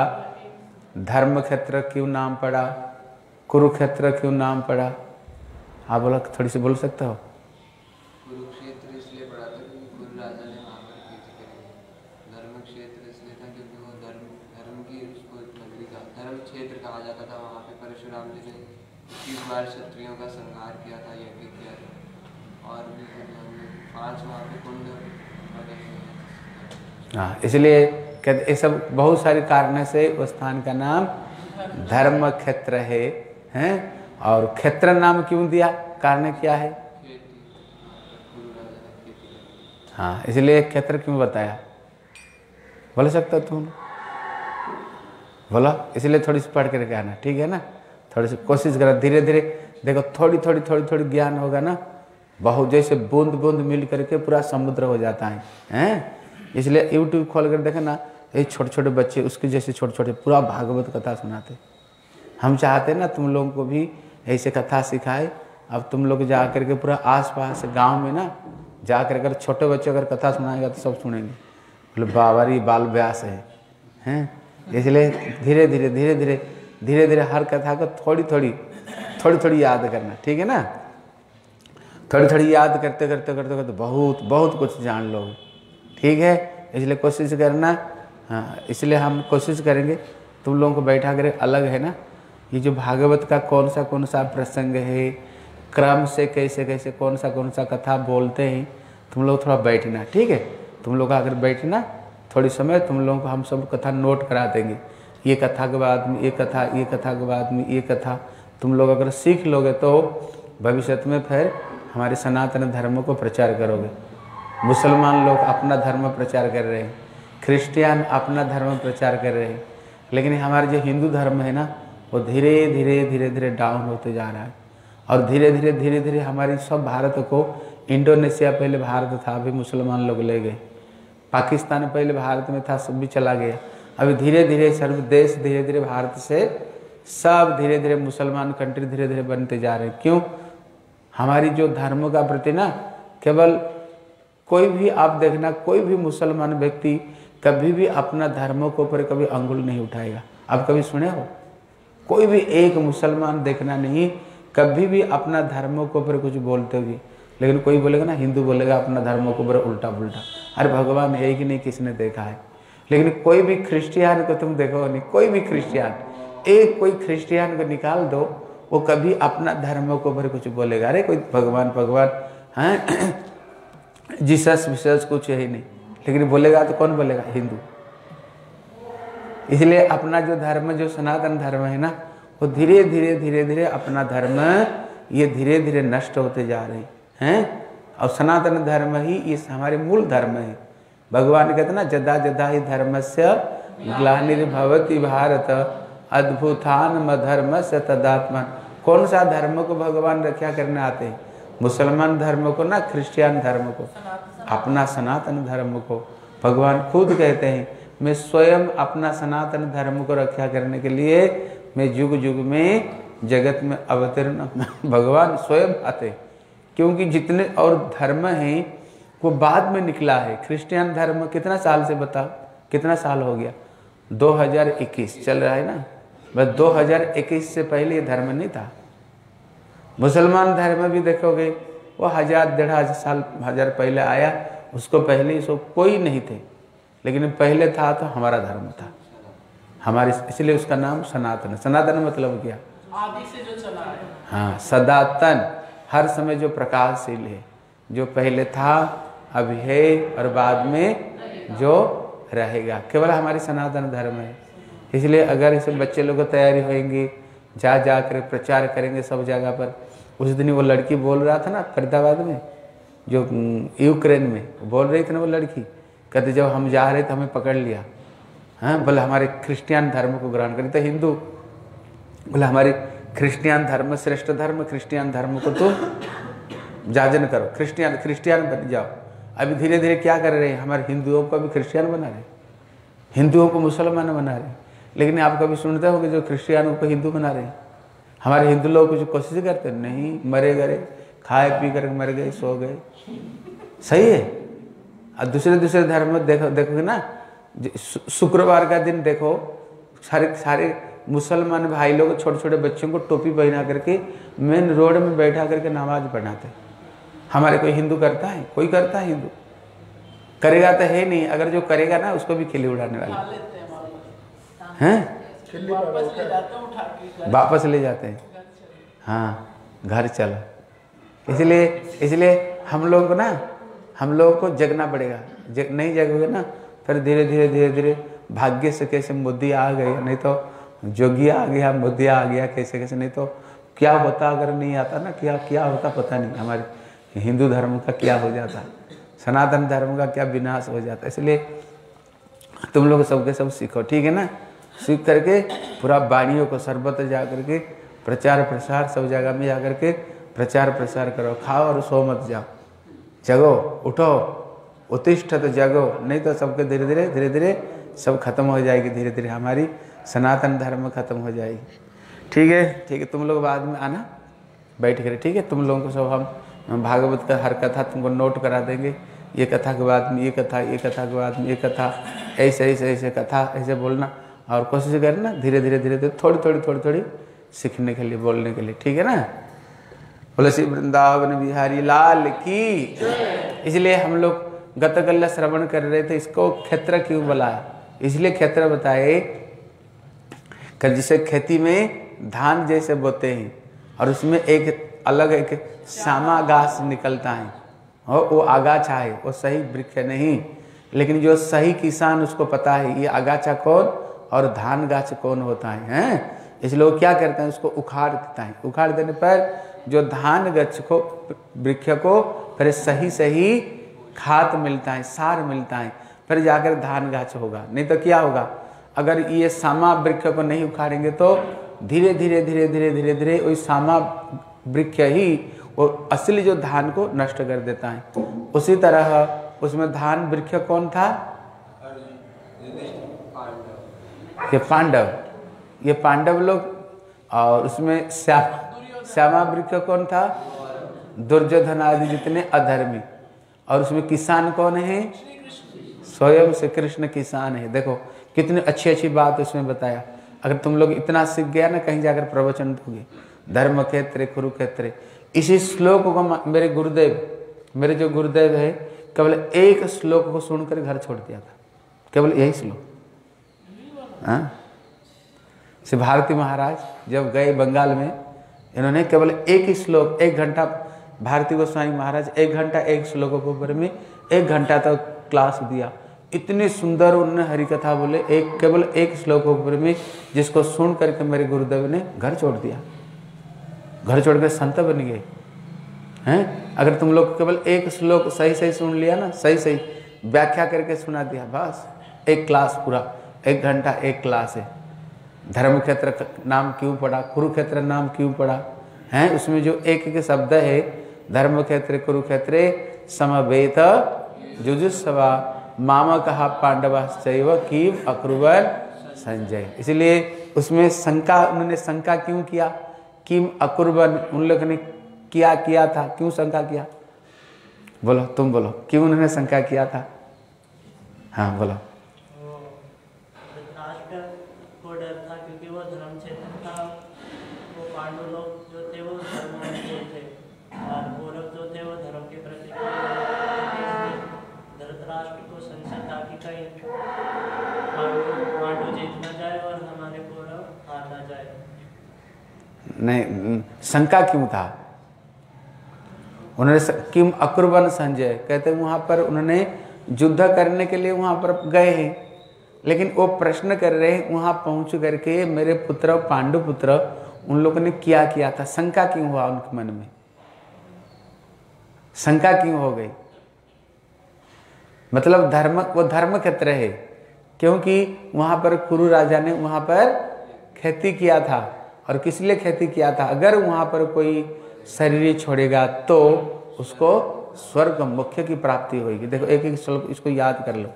धर्म क्षेत्र क्यों नाम पड़ा? कुरुक्षेत्र क्यों नाम पड़ा? आप बोला थोड़ी सी बोल सकते हो कुरुक्षेत्र इसलिए पड़ा था क्योंकि कुरु राजा ने वहाँ पर खेती करी धर्म क्षेत्र इसलिए था क्योंकि वो धर्म धर्म की उसको नगरी का धर्म क्षेत्र कहा जाता था वहाँ पे परशुराम जी ने इक्कीस बार क्षत्रियों का संहार किया था यज्ञ किया था और भी हमने पाँच वहाँ पे कुंड बने हुए हैं, इसलिए कहते ये सब बहुत सारे कारण से उस स्थान का नाम धर्म क्षेत्र है, हैं? और क्षेत्र नाम क्यों दिया? कारण क्या है? हाँ इसलिए क्षेत्र क्यों बताया? बोल सकता तुम बोलो, इसलिए थोड़ी सी पढ़ करके आना, ठीक है ना? थोड़ी सी कोशिश करो धीरे धीरे देखो, थोड़ी थोड़ी थोड़ी थोड़ी ज्ञान होगा ना? बहुत, जैसे बूंद बूंद मिल करके पूरा समुद्र हो जाता है, हैं? इसलिए यूट्यूब खोल कर देखे ना, ये छोटे छोटे बच्चे, उसके जैसे छोटे छोटे पूरा भागवत कथा सुनाते। हम चाहते ना, तुम लोगों को भी ऐसे कथा सिखाए। अब तुम लोग जा करके पूरा आस पास गाँव में ना जा कर अगर छोटे बच्चे अगर कथा सुनाएगा तो सब सुनेंगे। बोले, बाबा रे बाल व्यास है। हैं? इसलिए धीरे धीरे धीरे धीरे धीरे धीरे हर कथा को थोड़ी थोड़ी थोड़ी थोड़ी याद करना, ठीक है ना? थोड़ी थोड़ी याद करते करते करते करते बहुत बहुत कुछ जान लोगे ठीक है? इसलिए कोशिश करना। हाँ इसलिए हम कोशिश करेंगे। तुम लोगों को बैठा कर अलग है ना? ये जो भागवत का कौन सा कौन सा प्रसंग है, क्रम से कैसे कैसे कौन सा कौन सा कथा बोलते हैं, तुम लोग थोड़ा बैठना, ठीक है? तुम लोग अगर बैठना, थोड़ी समय तुम लोगों को हम सब कथा नोट करा देंगे। ये कथा के बाद में, ये कथा ये कथा के बाद में, ये कथा। तुम लोग अगर सीख लोगे तो भविष्य में फिर हमारे सनातन धर्म को प्रचार करोगे। मुसलमान लोग अपना धर्म प्रचार कर रहे हैं। क्रिश्चियन अपना धर्म प्रचार कर रहे हैं। लेकिन हमारे जो हिंदू धर्म है ना, वो धीरे धीरे धीरे धीरे डाउन होते जा रहा है। और धीरे धीरे धीरे धीरे हमारी सब भारत को इंडोनेशिया पहले भारत था, अभी मुसलमान लोग ले गए। पाकिस्तान पहले भारत में था, सब भी चला गया। अभी धीरे धीरे सर्व देश धीरे धीरे भारत से सब धीरे धीरे मुसलमान कंट्री धीरे धीरे बनते जा रहे हैं। क्यों? हमारी जो धर्म का प्रति ना, केवल कोई भी आप देखना, कोई भी मुसलमान व्यक्ति कभी भी अपना धर्म के ऊपर कभी अंगुल नहीं उठाएगा। आप कभी सुने हो? कोई भी एक मुसलमान देखना नहीं, कभी भी अपना धर्म के ऊपर कुछ बोलते हुए। लेकिन कोई बोलेगा ना, हिंदू बोलेगा, अपना धर्म के ऊपर उल्टा पुल्टा अरे भगवान है कि नहीं, किसने देखा है? लेकिन कोई भी क्रिश्चियन को तुम देखो नहीं, कोई भी क्रिश्चियन एक कोई क्रिश्चियन को निकाल दो, वो कभी अपना धर्म के ऊपर कुछ बोलेगा। अरे कोई भगवान भगवान, हैं? जीसस विसस कुछ है ही नहीं। लेकिन बोलेगा तो कौन बोलेगा? हिंदू। इसलिए अपना जो धर्म, जो सनातन धर्म है ना, वो धीरे धीरे धीरे धीरे अपना धर्म ये धीरे धीरे नष्ट होते जा रहे हैं। और सनातन धर्म ही ये हमारे मूल धर्म है। भगवान कहते ना, जदा जदा ही धर्म से ग्लानिर्भवती भारत, अद्भुतान धर्म से तदात्मा कौन सा धर्म को भगवान रक्षा करने आते हैं? मुसलमान धर्म को, ना क्रिश्चियन धर्म को, अपना सनातन धर्म को। भगवान खुद कहते हैं, मैं स्वयं अपना सनातन धर्म को रक्षा करने के लिए, मैं युग युग में, जगत में अवतीर्ण *laughs* भगवान स्वयं आते क्योंकि जितने और धर्म हैं, वो बाद में निकला है। क्रिश्चियन धर्म कितना साल से बताओ कितना साल हो गया? 2021 चल रहा है ना? बस 2021 से पहले ये धर्म नहीं था। मुसलमान धर्म में भी देखोगे वो हज़ार डेढ़ हज़ार साल हज़ार पहले आया उसको पहले सो कोई नहीं थे। लेकिन पहले था तो हमारा धर्म था। हमारे इसलिए उसका नाम सनातन है। सनातन मतलब क्या? आदि से जो चला है। हाँ सदातन हर समय जो प्रकाशशील है। जो पहले था अभी है और बाद में जो रहेगा। केवल हमारी सनातन धर्म है। इसलिए अगर इसे बच्चे लोग तैयारी होएँगी जा जा कर प्रचार करेंगे सब जगह पर उस दिन वो लड़की बोल रहा था ना फरीदाबाद में, जो यूक्रेन में बोल रही थी ना वो लड़की, कहते, जब हम जा रहे थे, हमें पकड़ लिया। हाँ बोले, हमारे क्रिश्चियन धर्म को ग्रहण करी। तो हिंदू, बोले, हमारे क्रिश्चियन धर्म, श्रेष्ठ धर्म क्रिश्चियन धर्म को तुम जाजन करो। क्रिश्चियन क्रिश्चियन बन जाओ। अभी धीरे धीरे क्या कर रहे हैं? हमारे हिंदुओं को अभी क्रिश्चियन बना रहे हिंदुओं को मुसलमान बना रहे लेकिन आप कभी सुनते हो कि जो क्रिश्चियनों को हिंदू बना रहे हैं? हमारे हिंदू लोग कुछ कोशिश करते नहीं मरे गए खाए पी कर मर गए सो गए। सही है। और दूसरे दूसरे धर्म में देखो देखोगे ना शुक्रवार का दिन देखो सारे सारे मुसलमान भाई लोग छोटे छोटे बच्चों को टोपी पहना करके मेन रोड में बैठा करके नमाज़ पढ़ाते। हमारे कोई हिंदू करता है? कोई करता है हिंदू? करेगा तो है नहीं अगर जो करेगा ना उसको भी खिल्ली उड़ाने वाला। हैं? वापस ले जाते हैं उठा के वापस ले जाते हैं। हाँ घर चलो। इसलिए इसलिए हम लोग को ना हम लोगों को जगना पड़ेगा। जग नहीं जगोगे ना फिर धीरे धीरे धीरे धीरे भाग्य से कैसे मोदी आ गई नहीं तो जोगी आ गया मोदी आ गया कैसे कैसे नहीं तो क्या होता अगर नहीं आता ना क्या क्या होता पता नहीं हमारे हिंदू धर्म का क्या हो जाता सनातन धर्म का क्या विनाश हो जाता। इसलिए तुम लोग सबके सब सीखो ठीक है ना? सीख करके, पूरा वाणियों को सर्वत्र जा करके प्रचार प्रसार सब जगह में जा करके प्रचार प्रसार करो। खाओ और सो मत जाओ। जगो, उठो, उत्तिष्ठ तो जगो, नहीं तो सबके धीरे धीरे धीरे धीरे सब खत्म हो जाएगी धीरे धीरे हमारी सनातन धर्म खत्म हो जाएगी। ठीक है? ठीक है, तुम लोग बाद में आना। बैठ कर, ठीक है? तुम लोगों को सब हम भागवत का हर कथा तुमको नोट करा देंगे। ये कथा के बाद में, ये कथा ये कथा के बाद में, ये कथा, ऐसे ऐसे ऐसे कथा, ऐसे बोलना। और कोशिश करें ना, धीरे धीरे धीरे धीरे, थोड़ी थोड़ी थोड़ी थोड़ी सीखने के लिए, बोलने के लिए, ठीक है ना? बोले श्री वृंदावन बिहारी लाल की। इसलिए हम लोग गतकल्ला श्रवण कर रहे थे, इसको क्षेत्र क्यों बोला? इसलिए क्षेत्र बताए कि जिसे खेती में धान जैसे बोते हैं, और उसमें एक अलग एक श्यामा घास निकलता है। और वो आगाछा है, वो सही वृक्ष नहीं, लेकिन जो सही किसान उसको पता है, ये आगाछा कौन? और धान गाछ कौन होता है, हैं? इसलिए वो क्या करते हैं, उसको उखाड़ देता है। उखाड़ देने पर जो धान गच्छ को, वृक्ष को, फिर सही सही खाद मिलता है, सार मिलता है, फिर जाकर धान गाछ होगा। नहीं तो क्या होगा? अगर ये सामा वृक्ष को नहीं उखाड़ेंगे तो धीरे धीरे धीरे धीरे धीरे धीरे वही सामा वृक्ष ही वो असली जो धान को नष्ट कर देता है। उसी तरह उसमें धान वृक्ष कौन था? ये पांडव ये पांडव लोग, और उसमें श्याम श्यामा वृक्ष कौन था? दुर्योधन आदि जितने अधर्मी। और उसमें किसान कौन है? स्वयं से कृष्ण किसान है। देखो, कितनी अच्छी अच्छी बात उसमें बताया। अगर तुम लोग इतना सीख गया ना, कहीं जाकर प्रवचन दोगे। धर्म क्षेत्र कुरुक्षेत्र इसी श्लोक को मेरे गुरुदेव, मेरे जो गुरुदेव है, केवल एक श्लोक को सुनकर घर छोड़ दिया था। केवल यही श्लोक। हाँ? श्री भारती महाराज जब गए बंगाल में, इन्होंने केवल एक ही श्लोक, एक घंटा, भारती गोस्वामी महाराज, एक घंटा, एक श्लोकों के ऊपर में एक घंटा तक क्लास दिया। इतनी सुंदर उन्होंने हरि कथा बोले, एक, केवल एक श्लोक के ऊपर में जिसको सुन करके मेरे गुरुदेव ने घर छोड़ दिया। घर छोड़ कर संत बन गए। हैं? अगर तुम लोग केवल एक श्लोक सही सही सुन लिया ना सही सही व्याख्या करके सुना दिया, बस, एक क्लास पूरा। एक घंटा, एक क्लास है। धर्म क्षेत्र नाम क्यों पड़ा कुरुक्षेत्र नाम क्यों पड़ा है? उसमें जो एक एक शब्द है धर्म क्षेत्र कुरुक्षेत्र समवेत जुजुस्वा मामा कहा पांडव शैव कीव अक्रूबर संजय। इसलिए उसमें शंका, उन्होंने शंका क्यों किया? किम अकुर्बन उन लोग ने किया किया था? क्यों शंका किया? बोलो, तुम बोलो, क्यों उन्होंने शंका किया था? हाँ बोलो। नहीं शंका क्यों था? उन्होंने किम अक्रूबन संजय, कहते वहाँ पर उन्होंने युद्ध करने के लिए वहाँ पर गए हैं, लेकिन वो प्रश्न कर रहे हैं, वहाँ पहुँच करके मेरे पुत्र, पांडु पुत्र, उन लोगों ने क्या किया था? शंका क्यों हुआ उनके मन में? शंका क्यों हो गई? मतलब धर्म, वो धर्म क्षेत्र है, क्योंकि वहाँ पर कुरु राजा ने वहाँ पर खेती किया था। और किस लिए खेती किया था? अगर वहाँ पर कोई शरीर छोड़ेगा तो उसको स्वर्ग मुख्य की प्राप्ति होगी। देखो एक एक श्लोक इसको याद कर लो।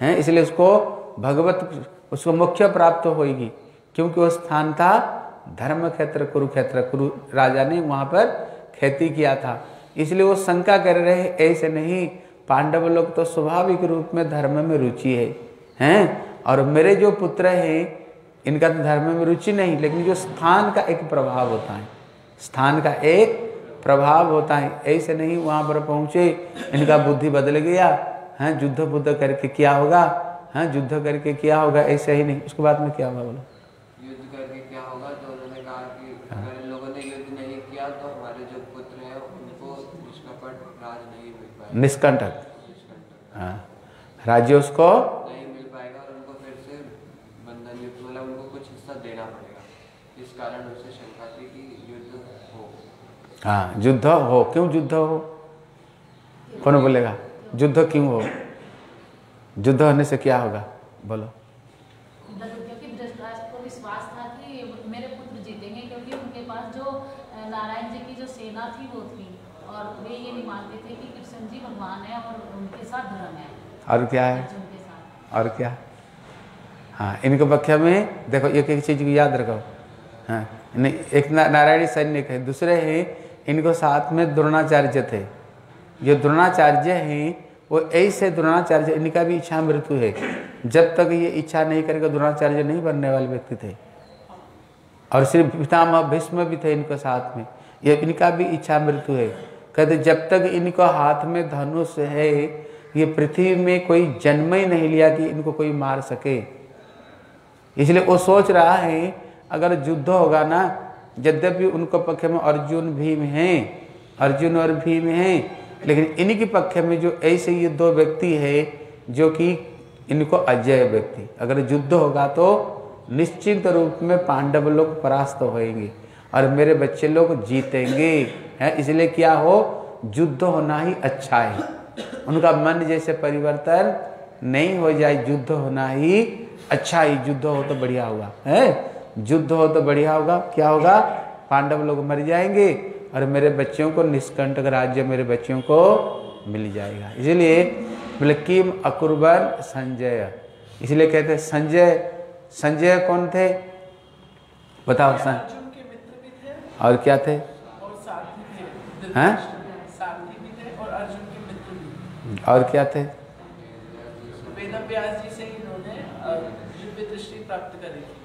हैं? इसलिए उसको भगवत, उसको मुख्य प्राप्त होगी। क्योंकि वो स्थान था धर्म क्षेत्र कुरुक्षेत्र। कुरु राजा ने वहाँ पर खेती किया था। इसलिए वो शंका कर रहे ऐसे नहीं, पांडव लोग तो स्वाभाविक रूप में धर्म में रुचि है। हैं? और मेरे जो पुत्र हैं इनका तो धर्म में रुचि नहीं लेकिन जो स्थान का एक प्रभाव होता है स्थान का एक प्रभाव होता है ऐसे नहीं वहाँ पर पहुँचे इनका बुद्धि बदल गया हैं युद्ध बुद्ध करके क्या होगा हैं युद्ध करके क्या होगा ऐसे ही नहीं उसके बाद में क्या होगा बोलो? युद्ध करके क्या होगा तो उन्होंने कहा कि अगर लोगों ने युद्ध नहीं किया तो हमारे जो पुत्र हैं उनको निष्कपट राज नहीं मिल पाएगा निष्कंटक। निष्कंटक। हाँ। राज्य उसको नहीं मिल पाएगा और उनको फिर से बंधन युद्ध मतलब उनको कुछ हिस्सा देना पड़ेगा इस कारण उनसे शंका थी कि युद्ध हो हाँ युद्ध हो। क्यों युद्ध हो? कौन बोलेगा? युद्ध क्यों हो? युद्ध होने से क्या होगा? बोलो। क्योंकि धृतराष्ट्र को विश्वास था कि मेरे पुत्र जीतेंगे क्योंकि उनके पास जो नारायण जी की जो सेना थी वो थी। और वे ये नहीं मानते थे कि कृष्ण जी भगवान है और उनके साथ धर्म है। और क्या है? और क्या? हाँ इनके व्याख्या में देखो एक एक चीज़ को याद रखो। हाँ नहीं एक ना, नारायणी सैनिक है दूसरे हैं इनको साथ में द्रोणाचार्य थे। जो द्रोणाचार्य हैं, वो ऐसे द्रोणाचार्य, इनका भी इच्छा मृत्यु है। जब तक ये इच्छा नहीं करेगा, द्रोणाचार्य नहीं बनने वाले व्यक्ति थे। और श्री पितामह भीष्म भी थे इनके साथ में। ये इनका भी इच्छा मृत्यु है। कहते, जब तक इनको हाथ में धनुष है, ये पृथ्वी में कोई जन्म ही नहीं लिया कि इनको कोई मार सके। इसलिए वो सोच रहा है, अगर युद्ध होगा ना यद्यपि उनको पक्ष में अर्जुन भीम हैं, अर्जुन और भीम हैं, लेकिन इन्हीं के पक्ष में जो ऐसे ये दो व्यक्ति है, जो कि इनको अजय व्यक्ति। अगर युद्ध होगा तो निश्चित रूप में पांडव लोग परास्त होएँगे और मेरे बच्चे लोग जीतेंगे। है, इसलिए क्या हो, युद्ध होना ही अच्छा है। उनका मन जैसे परिवर्तन नहीं हो जाए, युद्ध होना ही अच्छा ही। युद्ध हो तो बढ़िया हुआ है? युद्ध हो तो बढ़िया होगा। क्या होगा? पांडव लोग मर जाएँगे और मेरे बच्चों को निष्कंटक राज्य मेरे बच्चों को मिल जाएगा। इसलिए किम अकुर्बन संजय। इसलिए कहते हैं, संजय संजय कौन थे? बताओ सं अर्जुन के मित्र भी थे और क्या थे? हैं? थे और क्या थी?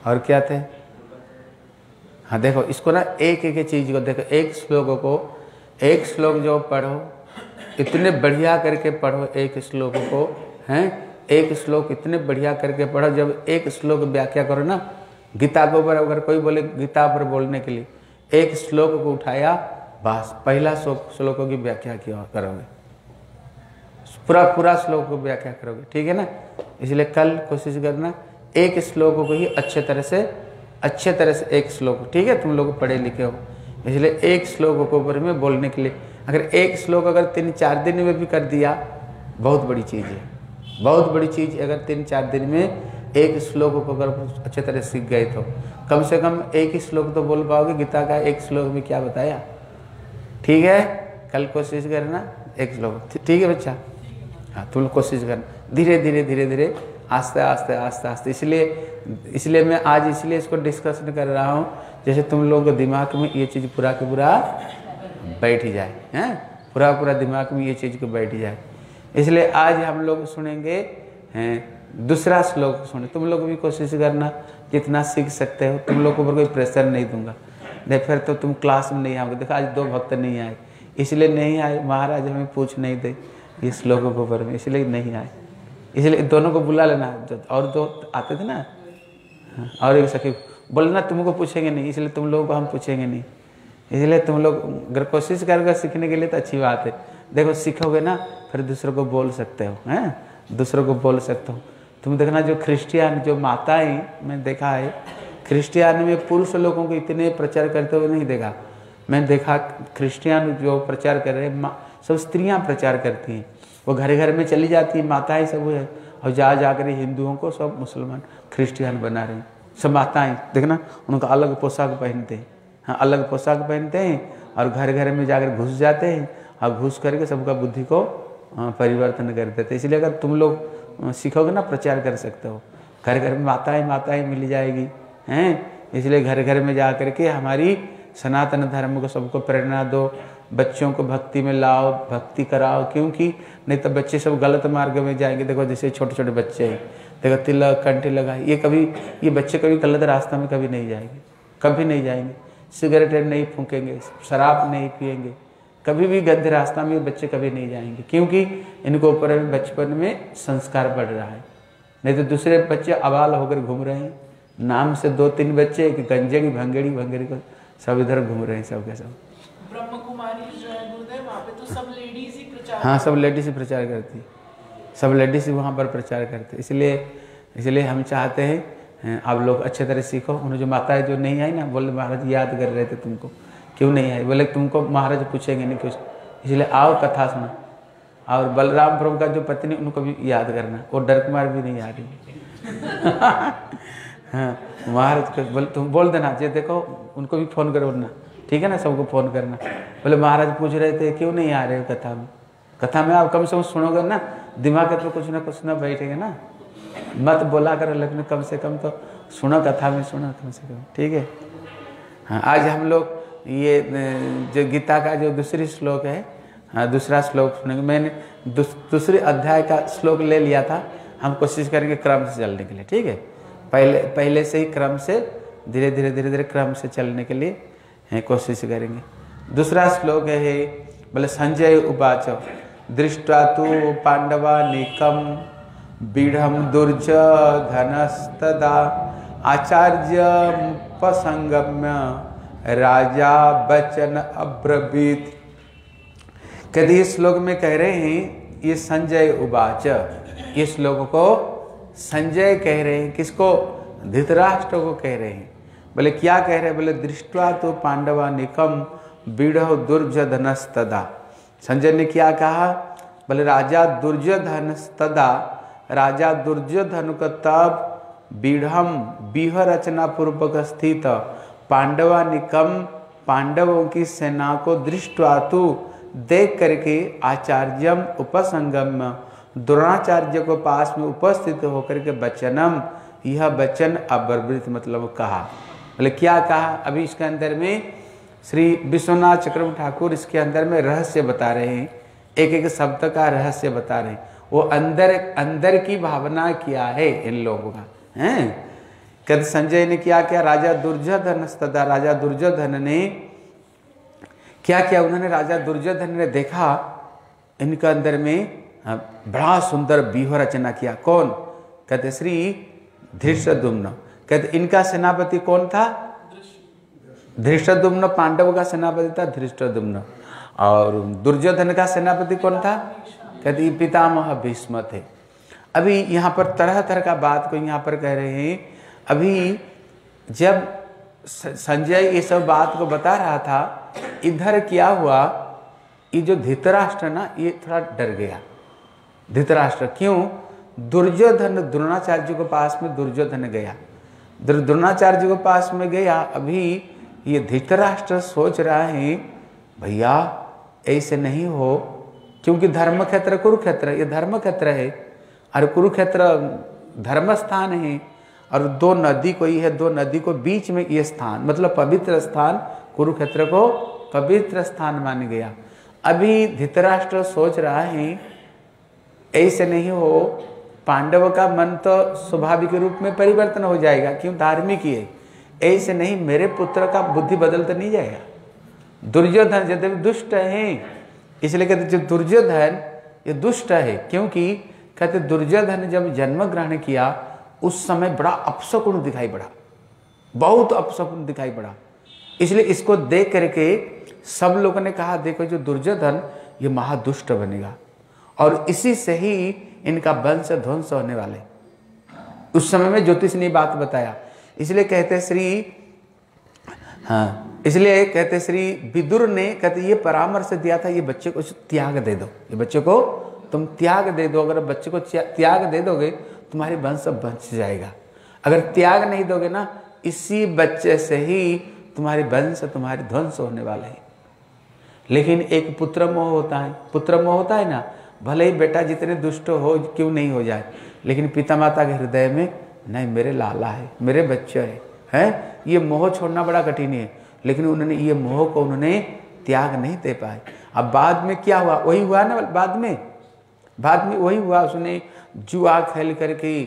और क्या थे? हाँ देखो, इसको ना एक एक चीज़ को देखो, एक श्लोक को, एक श्लोक जो पढ़ो, इतने बढ़िया करके पढ़ो एक श्लोक को, हैं? एक श्लोक इतने बढ़िया करके पढ़ो, जब एक श्लोक व्याख्या करो ना, गीता के ऊपर अगर कोई बोले गीता पर बोलने के लिए, एक श्लोक को उठाया, बस, पहला श्लोक की व्याख्या किया करोगे। पूरा पूरा श्लोक को व्याख्या करोगे, ठीक है ना? इसलिए कल कोशिश करना, एक श्लोक को ही अच्छे तरह से अच्छे तरह से एक श्लोक, ठीक है, तुम लोग पढ़े लिखे हो। इसलिए एक श्लोक को ऊपर में बोलने के लिए, अगर एक श्लोक अगर तीन चार दिन में भी कर दिया, बहुत बड़ी चीज़ है। बहुत बड़ी चीज़, अगर तीन चार दिन में एक श्लोक को अगर अच्छे तरह सीख गए तो। कम से कम एक ही श्लोक तो बोल पाओगे, गीता का एक श्लोक में क्या बताया? ठीक है, कल कोशिश करना, एक श्लोक। ठीक है बच्चा? हाँ तुम कोशिश करना। धीरे धीरे धीरे धीरे आस्ते आस्ते आस्ते आस्ते। इसलिए इसलिए मैं आज इसलिए इसको डिस्कशन कर रहा हूँ, जैसे तुम लोगों के दिमाग में ये चीज़ पूरा के पूरा बैठ जाए, हैं? पूरा पूरा दिमाग में ये चीज़ को बैठ जाए। इसलिए आज हम लोग सुनेंगे, हैं, दूसरा श्लोक सुने। तुम लोग भी कोशिश करना, जितना सीख सकते हो। तुम लोग को ऊपर कोई प्रेशर नहीं दूँगा। नहीं, फिर तो तुम क्लास में नहीं आओगे। देखो, आज दो भक्त नहीं आए। इसलिए नहीं आए। महाराज हमें पूछ नहीं दे, ये श्लोकों के ऊपर में। इसलिए नहीं आए। इसलिए दोनों को बुला लेना। और दो आते थे ना? और एक सखी बोलना तुमको पूछेंगे नहीं, इसलिए तुम लोगों को हम पूछेंगे नहीं। इसलिए तुम लोग, अगर कोशिश करोगे सीखने के लिए तो अच्छी बात है। देखो, सीखोगे ना, फिर दूसरों को बोल सकते हो, हैं? दूसरों को बोल सकते हो। तुम देखना, जो क्रिश्चियन जो माताएँ, मैं देखा है क्रिश्चियन में पुरुष लोगों को इतने प्रचार करते हुए नहीं देखा। मैंने देखा क्रिश्चियन जो प्रचार कर रहे हैं सब स्त्रियाँ प्रचार करती हैं। वो घर घर में चली जाती है, माताएँ सब है। और जा जाकर हिंदुओं को सब मुसलमान क्रिश्चियन बना रहे हैं। सब माताएँ देखना उनका अलग पोशाक पहनते हैं। हाँ अलग पोशाक पहनते हैं और घर घर में जाकर घुस जाते हैं और घुस करके सबका बुद्धि को परिवर्तन कर देते हैं। इसलिए अगर तुम लोग सीखोगे ना, प्रचार कर सकते हो। घर घर में माताएँ माताएँ मिल जाएगी, हैं। इसलिए घर घर में जा करके हमारी सनातन धर्म को सबको प्रेरणा दो। बच्चों को भक्ति में लाओ, भक्ति कराओ, क्योंकि नहीं तो बच्चे सब गलत मार्ग में जाएँगे। देखो, जैसे छोटे छोटे बच्चे हैं, देखो, तिलक, कंठी लगाए ये कभी, ये बच्चे कभी गलत रास्ता में कभी नहीं जाएँगे, कभी नहीं जाएँगे। सिगरेट नहीं फूकेंगे, शराब नहीं पिएँगे कभी भी गंदे रास्ता में बच्चे कभी नहीं जाएँगे, क्योंकि इनको ऊपर बचपन में संस्कार बढ़ रहा है। नहीं तो दूसरे बच्चे अबाल होकर घूम रहे हैं, नाम से दो तीन बच्चे, एक गंजे की भंगेड़ी भंगेड़ी को सब इधर घूम रहे हैं सब के सब। ब्रह्म कुमारी जो है गुरुदेव वहाँ पे तो सब लेडीज़ ही प्रचार हाँ सब लेडीज़ ही। प्रचार करती सब लेडीज़ ही वहाँ पर प्रचार करते इसलिए इसलिए हम चाहते हैं हैं, आप लोग अच्छे तरह सीखो। उन्हें जो माता है जो नहीं आई ना बोले महाराज याद कर रहे थे तुमको। क्यों नहीं आई? बोले तुमको महाराज पूछेंगे नहीं कुछ। इसलिए आओ कथा सुना। और बलराम प्रभु का जो पत्नी उनको भी याद करना। वो डर कुमार भी नहीं आ रही। *laughs* हाँ महाराज को बोल तुम बोल देना जे देखो उनको भी फ़ोन करो ना। ठीक है ना सबको फ़ोन करना। बोले महाराज पूछ रहे थे क्यों नहीं आ रहे हो कथा में? कथा में आप कम से कम सुनोगे ना दिमाग में कुछ ना कुछ ना बैठेगा ना। मत बोला करो लेकिन कम से कम तो सुनो कथा में सुनो कम से कम ठीक है? हाँ आज हम लोग ये जो गीता का जो दूसरी श्लोक है हाँ दूसरा श्लोक सुनेंगे। मैंने दूस, दूसरे अध्याय का श्लोक ले लिया था हम कोशिश करेंगे क्रम से चलने के लिए ठीक है? पहले पहले से ही क्रम से धीरे धीरे धीरे धीरे क्रम से चलने के लिए। हैं, कोशिश करेंगे। दूसरा श्लोक है बोले संजय उवाच दृष्टा तो पांडवा निकम बीढ़ दुर्ज धनस्तदा। आचार्य राजा बचन अब्रवीत। कहते ये श्लोक में कह रहे हैं ये संजय उबाच ये श्लोक को संजय कह रहे हैं किसको? धृतराष्ट्र को कह रहे हैं। बोले, क्या कह रहे? बोले, दृष्टवा तो पांडवा निकम बीढ़ दुर्जधनस्तदा संजय ने क्या कहा? बोले, राजा दुर्जधनस्तदा राजा दुर्जधन को तब बीढ़म बीह रचना पूर्वक स्थित। पांडवा निकम पांडवों की सेना को दृष्टवा दृष्टवातु देख करके आचार्यम उपसंगम, द्रोणाचार्य को पास में उपस्थित होकर के वचनम यह वचन अवृत मतलब कहा। बोले क्या कहा? अभी इसके अंदर में श्री विश्वनाथ चक्रम ठाकुर इसके अंदर में रहस्य बता रहे हैं। एक एक शब्द का रहस्य बता रहे हैं। वो अंदर अंदर की भावना क्या है इन लोगों का? हैं? कहते संजय ने क्या किया? राजा दुर्योधन तथा राजा दुर्योधन ने क्या किया? उन्होंने राजा दुर्योधन ने देखा इनके अंदर में हाँ, बड़ा सुंदर व्यूह रचना किया। कौन? कहते श्री धृष्टदुम्न कहते, इनका सेनापति कौन था? धृष्टदुम्न पांडव का सेनापति था धृष्टदुम्न और दुर्योधन का सेनापति कौन था? कहते पितामह भीष्म थे। अभी यहाँ पर तरह तरह का बात को यहाँ पर कह रहे हैं। अभी जब संजय ये सब बात को बता रहा था, इधर क्या हुआ? ये जो धृतराष्ट्र ना, ये थोड़ा डर गया। धृतराष्ट्र क्यों? दुर्योधन, द्रोणाचार्य के पास में दुर्योधन गया। द्रो- जी के पास में गया, अभी ये धृतराष्ट्र सोच रहा है, भैया, ऐसे नहीं हो, क्योंकि धर्म क्षेत्र कुरुक्षेत्र ये धर्म क्षेत्र है, और कुरुक्षेत्र धर्म स्थान है, और दो नदी कोई है दो नदी को बीच में ये स्थान मतलब पवित्र स्थान कुरुक्षेत्र को पवित्र स्थान मान गया। अभी धृतराष्ट्र सोच रहा है, ऐसे नहीं हो पांडव का मन तो स्वाभाविक रूप में परिवर्तन हो जाएगा। क्यों? धार्मिक ही है। ऐसे नहीं, मेरे पुत्र का बुद्धि बदल तो नहीं जाएगा। दुर्योधन यद्यपि दुष्ट है, इसलिए कहते जो दुर्योधन, ये दुष्ट है। क्योंकि कहते दुर्योधन जब जन्म ग्रहण किया, उस समय बड़ा अपशकुन दिखाई पड़ा। बहुत अपशकुन दिखाई पड़ा। इसलिए इसको देख करके सब लोगों ने कहा, देखो जो दुर्योधन, ये महादुष्ट बनेगा। और इसी से ही इनका वंश ध्वंस होने वाले। उस समय में ज्योतिष ने बात बताया। इसलिए कहते श्री हाँ इसलिए कहते श्री विदुर ने कहते, ये परामर्श दिया था, ये बच्चे को त्याग दे दो। ये बच्चे को तुम त्याग दे दो। अगर बच्चे को त्याग दे दोगे, तुम्हारे वंश बच जाएगा। अगर त्याग नहीं दोगे ना, इसी बच्चे से ही तुम्हारे वंश, तुम्हारे ध्वंस होने वाले है। लेकिन एक पुत्र मोह होता है। पुत्र मोह होता है ना भले ही बेटा जितने दुष्ट हो, क्यों नहीं हो जाए? लेकिन पिता माता के हृदय में, नहीं, मेरे लाला है, मेरे बच्चे है, हैं? ये मोह छोड़ना बड़ा कठिन है। लेकिन उन्होंने, ये मोह को उन्होंने त्याग नहीं दे पाए। अब बाद में क्या हुआ? वही हुआ ना बाद में? बाद में वही हुआ, उसने जुआ खेल करके,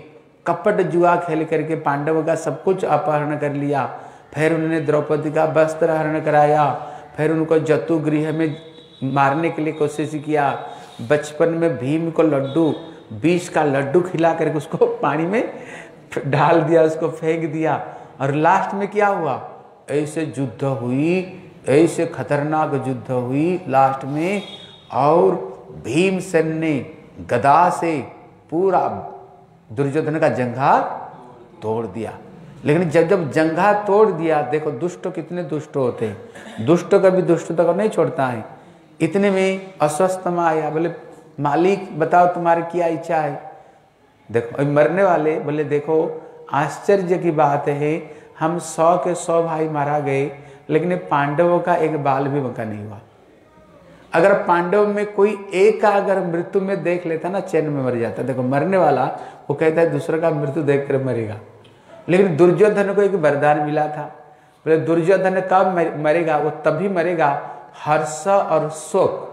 कपट जुआ खेल करके पांडव का सब कुछ अपहरण कर लिया। फिर उन्होंने द्रौपदी का वस्त्र हरण कराया। फिर उनको जतु गृह में मारने के लिए कोशिश किया। बचपन में भीम को लड्डू, बीस का लड्डू खिला करके उसको पानी में डाल दिया, उसको फेंक दिया। और लास्ट में क्या हुआ? ऐसे युद्ध हुई, ऐसे खतरनाक युद्ध हुई लास्ट में। और भीमसेन ने गदा से पूरा दुर्योधन का जंघा तोड़ दिया। लेकिन जब जब जंघा तोड़ दिया, देखो दुष्ट कितने दुष्ट होते हैं। दुष्ट कभी दुष्टता को नहीं छोड़ता है। इतने में अस्वस्थ में आया, बोले, मालिक, बताओ तुम्हारी क्या इच्छा है? देखो मरने वाले, बोले, देखो, आश्चर्य की बात है, हम सौ के सौ भाई मारा गए, लेकिन पांडवों का एक बाल भी मौका नहीं हुआ। अगर पांडव में कोई एक का अगर मृत्यु में देख लेता ना, चैन में मर जाता। देखो, मरने वाला, वो कहता है, दूसरे का मृत्यु देख कर मरेगा। लेकिन दुर्योधन को एक वरदान मिला था। बोले, दुर्योधन कब मरेगा, वो तभी मरेगा हर्ष और शोक।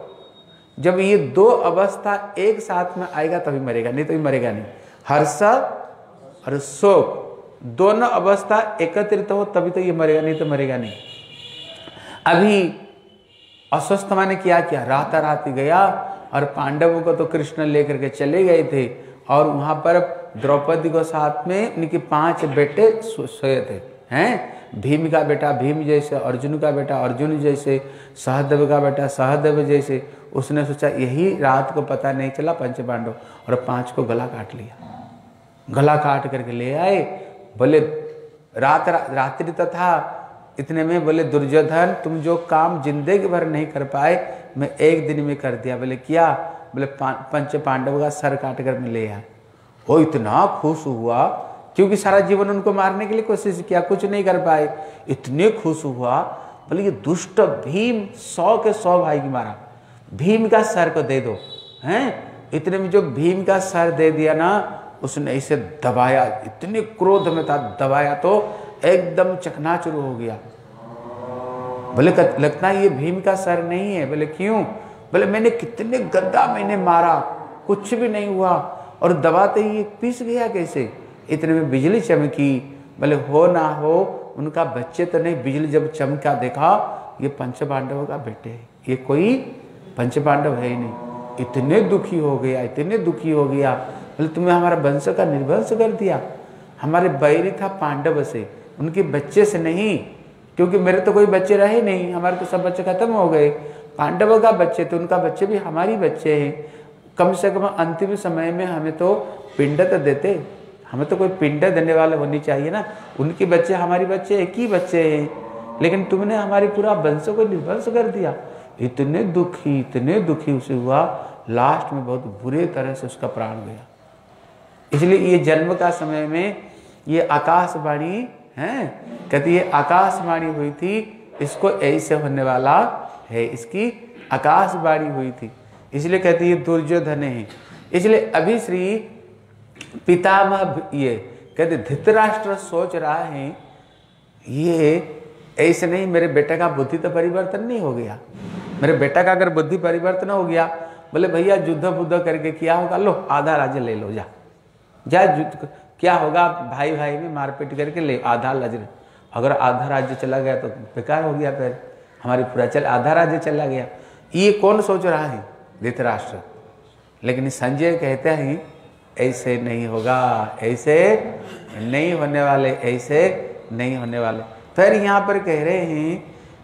जब ये दो अवस्था एक साथ में आएगा, तभी मरेगा, नहीं तो भी मरेगा नहीं। हर्ष और शोक, दोनों अवस्था एकत्रित हो, तभी तो ये मरेगा, नहीं तो मरेगा नहीं। अभी अस्वस्थ माने क्या किया? राता रात गया और पांडवों को तो कृष्ण लेकर के चले गए थे और वहाँ पर द्रौपदी को साथ में उनके पाँच बेटे सोए थे, हैं? भीम का बेटा भीम जैसे अर्जुन का बेटा अर्जुन जैसे सहदेव का बेटा सहदेव जैसे उसने सोचा यही रात को पता नहीं चला पंच पांडव और पाँच को गला काट लिया। गला काट करके ले आए बोले रात रा, रात्रि तथा इतने में बोले दुर्योधन तुम जो काम ज़िंदगी भर नहीं कर पाए मैं एक दिन में कर दिया। बोले क्या? बोले पंच पांडव का सर काट कर ले आया। वो इतना खुश हुआ क्योंकि सारा जीवन उनको मारने के लिए कोशिश किया, कुछ नहीं कर पाए। इतने खुश हुआ, बोले, ये दुष्ट भीम सौ के सौ भाई की मारा। भीम का सर को दे दो, हैं? इतने में जो भीम का सर दे दिया ना, उसने इसे दबाया। इतने क्रोध में था, दबाया तो एकदम चकनाचूर हो गया। बोले लगता है ये भीम का सर नहीं है? बोले, क्यों? बोले, मैंने कितने गद्दा मैंने मारा, कुछ भी नहीं हुआ। और दबाते ही ये पीस गया कैसे? इतने में बिजली चमकी। बोले हो ना हो, उनका बच्चे तो नहीं, बिजली जब चमका, देखा, ये पंच पांडवों का बेटे ये कोई पंच पांडव है ही नहीं। इतने दुखी हो गया, इतने दुखी हो गया। बोले तुम्हें हमारा वंश का निर्वंश कर दिया। हमारे बैरी था पांडव से, उनके बच्चे से नहीं, क्योंकि मेरे तो कोई बच्चे रहे नहीं। हमारे तो सब बच्चे खत्म हो गए। पांडवों का बच्चे थे, उनका बच्चे भी हमारी बच्चे हैं। कम से कम अंतिम समय में हमें तो पिंड तो देते। हमें तो कोई पिंड देने वाले होनी चाहिए ना। उनके बच्चे हमारे बच्चे, एक ही बच्चे हैं। लेकिन तुमने हमारे पूरा वंश को निर्वंश कर दिया। इतने दुखी इतने दुखी उसे हुआ, लास्ट में बहुत बुरे तरह से उसका प्राण गया। इसलिए ये जन्म का समय में ये आकाशवाणी, है, कहती ये आकाशवाणी हुई थी, इसको ऐसे होने वाला है, इसकी आकाशवाणी हुई थी। इसलिए कहती ये दुर्योधन है। इसलिए अभी श्री पितामह ये कहते, धृतराष्ट्र सोच रहा है, ये ऐसे नहीं, मेरे बेटे का बुद्धि तो परिवर्तन नहीं हो गया। मेरे बेटा का अगर बुद्धि परिवर्तन हो गया, बोले, भैया, युद्ध बुद्ध करके क्या होगा? लो, आधा राज्य ले लो, जा। जा क्या होगा? भाई भाई में मारपीट करके ले, आधा राज्य अगर आधा राज्य चला गया तो बेकार हो गया फिर। हमारी पूरा चल आधा राज्य चला गया। ये कौन सोच रहा है? धृतराष्ट्र। लेकिन संजय कहते हैं ऐसे नहीं होगा, ऐसे नहीं होने वाले, ऐसे नहीं होने वाले। फिर यहाँ पर कह रहे हैं,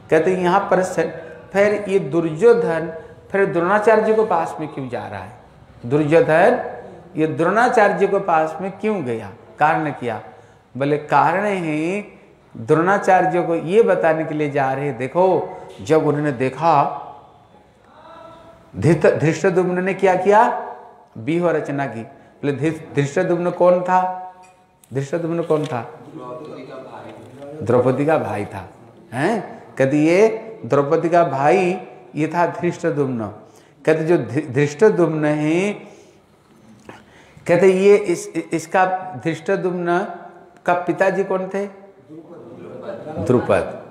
कहते यहाँ पर फिर ये दुर्योधन, फिर द्रोणाचार्य को पास में क्यों जा रहा है? दुर्योधन, ये द्रोणाचार्य को पास में क्यों गया? कारण किया? बोले, कारण है द्रोणाचार्य को ये बताने के लिए जा रहे, देखो, जब उन्होंने देखा धृष्ट ने क्या किया? व्यूह रचना की। बोले धृ- धृष्टदुम्न कौन था? धृष्टदुम्न कौन था? द्रौपदी का भाई था। हैं? कहते ये द्रौपदी का भाई ये था धृष्टदुम्न कहते जो धृ- धृष्टदुम्न है कहते ये इस इसका धृष्टदुम्न का पिताजी कौन थे? द्रुपद।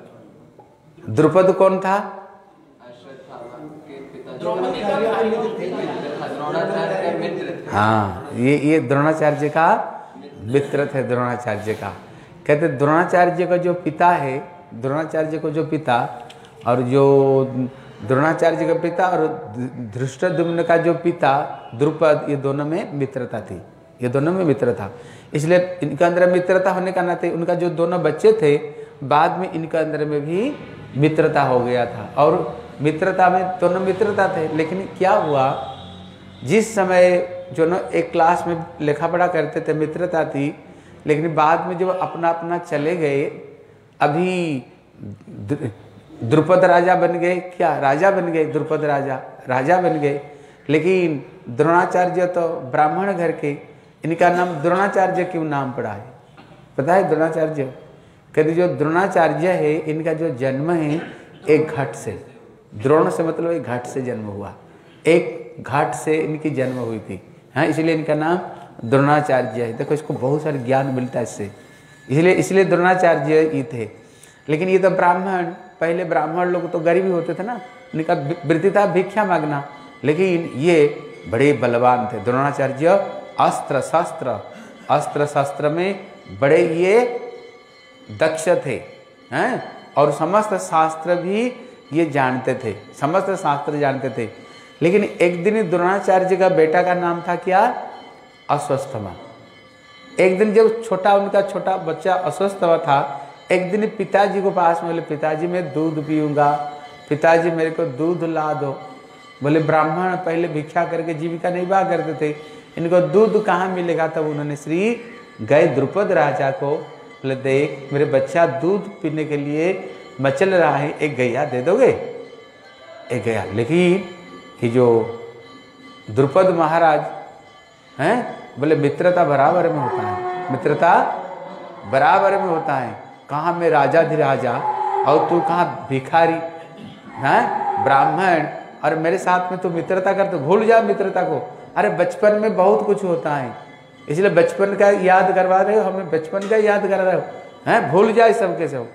द्रुपद कौन था? अश्वत्थामा के पिताजी द्रौपदी का भाई हाँ ये ये द्रोणाचार्य का मित्र थे, द्रोणाचार्य का। कहते द्रोणाचार्य का जो पिता है, द्रोणाचार्य को जो पिता और जो द्रोणाचार्य का पिता और धृष्टदुम्न का जो पिता, द्रुपद, ये दोनों में मित्रता थी। ये दोनों में मित्र था इसलिए इनके अंदर मित्रता होने का नाते उनका जो दोनों बच्चे थे, बाद में इनके अंदर में भी मित्रता हो गया था। और मित्रता में दोनों मित्रता थे, लेकिन क्या हुआ? जिस समय जो ना एक क्लास में लिखा पढ़ा करते थे, मित्रता थी, लेकिन बाद में जब अपना अपना चले गए, अभी द्रुपद राजा बन गए। क्या? राजा बन गए, द्रुपद राजा। राजा बन गए। लेकिन द्रोणाचार्य तो ब्राह्मण घर के, इनका नाम द्रोणाचार्य क्यों नाम पड़ा है? पता है द्रोणाचार्य? कहते जो द्रोणाचार्य है, इनका जो जन्म है, एक घाट से। द्रोण से मतलब एक घाट से जन्म हुआ। एक घाट से इनकी जन्म हुई थी। हाँ इसलिए इनका नाम द्रोणाचार्य है। देखो, इसको बहुत सारे ज्ञान मिलता है इससे। इसलिए इसलिए द्रोणाचार्य ये थे। लेकिन ये तो ब्राह्मण, पहले ब्राह्मण लोग तो गरीब ही होते थे ना। इनका वृत्ति था, भिक्षा मांगना। लेकिन ये बड़े बलवान थे। द्रोणाचार्य अस्त्र शस्त्र अस्त्र शस्त्र में बड़े ये दक्ष थे, हैं? और समस्त शास्त्र भी ये जानते थे। समस्त शास्त्र जानते थे। लेकिन एक दिन द्रोणाचार्य जी का बेटा का नाम था क्या? अस्वस्थमा एक दिन जब छोटा, उनका छोटा बच्चा अस्वस्थ हुआ था, एक दिन पिताजी को पास में बोले, पिताजी, मैं दूध पीऊँगा। पिताजी, मेरे को दूध ला दो। बोले, ब्राह्मण पहले भिक्षा करके जीविका निर्वाह करते थे। इनको दूध कहाँ मिलेगा? तब उन्होंने श्री गए द्रुपद राजा को बोले, देख, मेरे बच्चा दूध पीने के लिए मचल रहा है। एक गैया दे दोगे? एक गैया। लेकिन कि जो द्रुपद महाराज, हैं? बोले, मित्रता बराबर में होता है। मित्रता बराबर में होता है। कहाँ मैं राजा धीराजा, और तू कहाँ भिखारी, हैं? ब्राह्मण, और मेरे साथ में तू मित्रता कर तो भूल जा मित्रता को। अरे, बचपन में बहुत कुछ होता है। इसलिए बचपन का याद करवा रहे हो, हमें बचपन का याद करा रहे हो। हैं? भूल जाए सबके सब।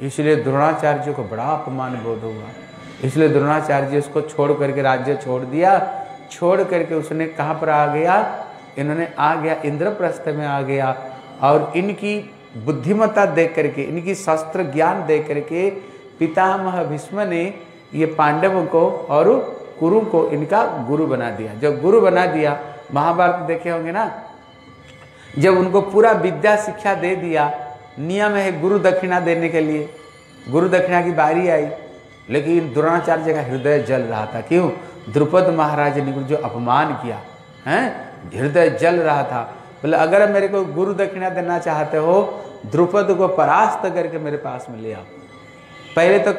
इसलिए द्रोणाचार्य को बड़ा अपमान बोध हुआ। इसलिए द्रोणाचार्य जी उसको छोड़ करके राज्य छोड़ दिया। छोड़ करके उसने कहाँ पर आ गया? इन्होंने आ गया, इंद्रप्रस्थ में आ गया। और इनकी बुद्धिमत्ता देख करके, इनकी शस्त्र ज्ञान देख करके पितामह भीष्म ने ये पांडवों को और कुरु को इनका गुरु बना दिया। जब गुरु बना दिया, महाभारत देखे होंगे ना? जब उनको पूरा विद्या शिक्षा दे दिया, नियम है गुरु दक्षिणा देने के लिए। गुरु दक्षिणा की बारी आई। लेकिन द्रोणाचार्य का हृदय जल रहा था। क्यों? द्रुपद महाराज ने जो अपमान किया, हैं? हृदय जल रहा था। बोले, अगर मेरे को गुरु दक्षिणा देना चाहते हो, द्रुपद को परास्त करके मेरे पास में ले आओ। पहले तो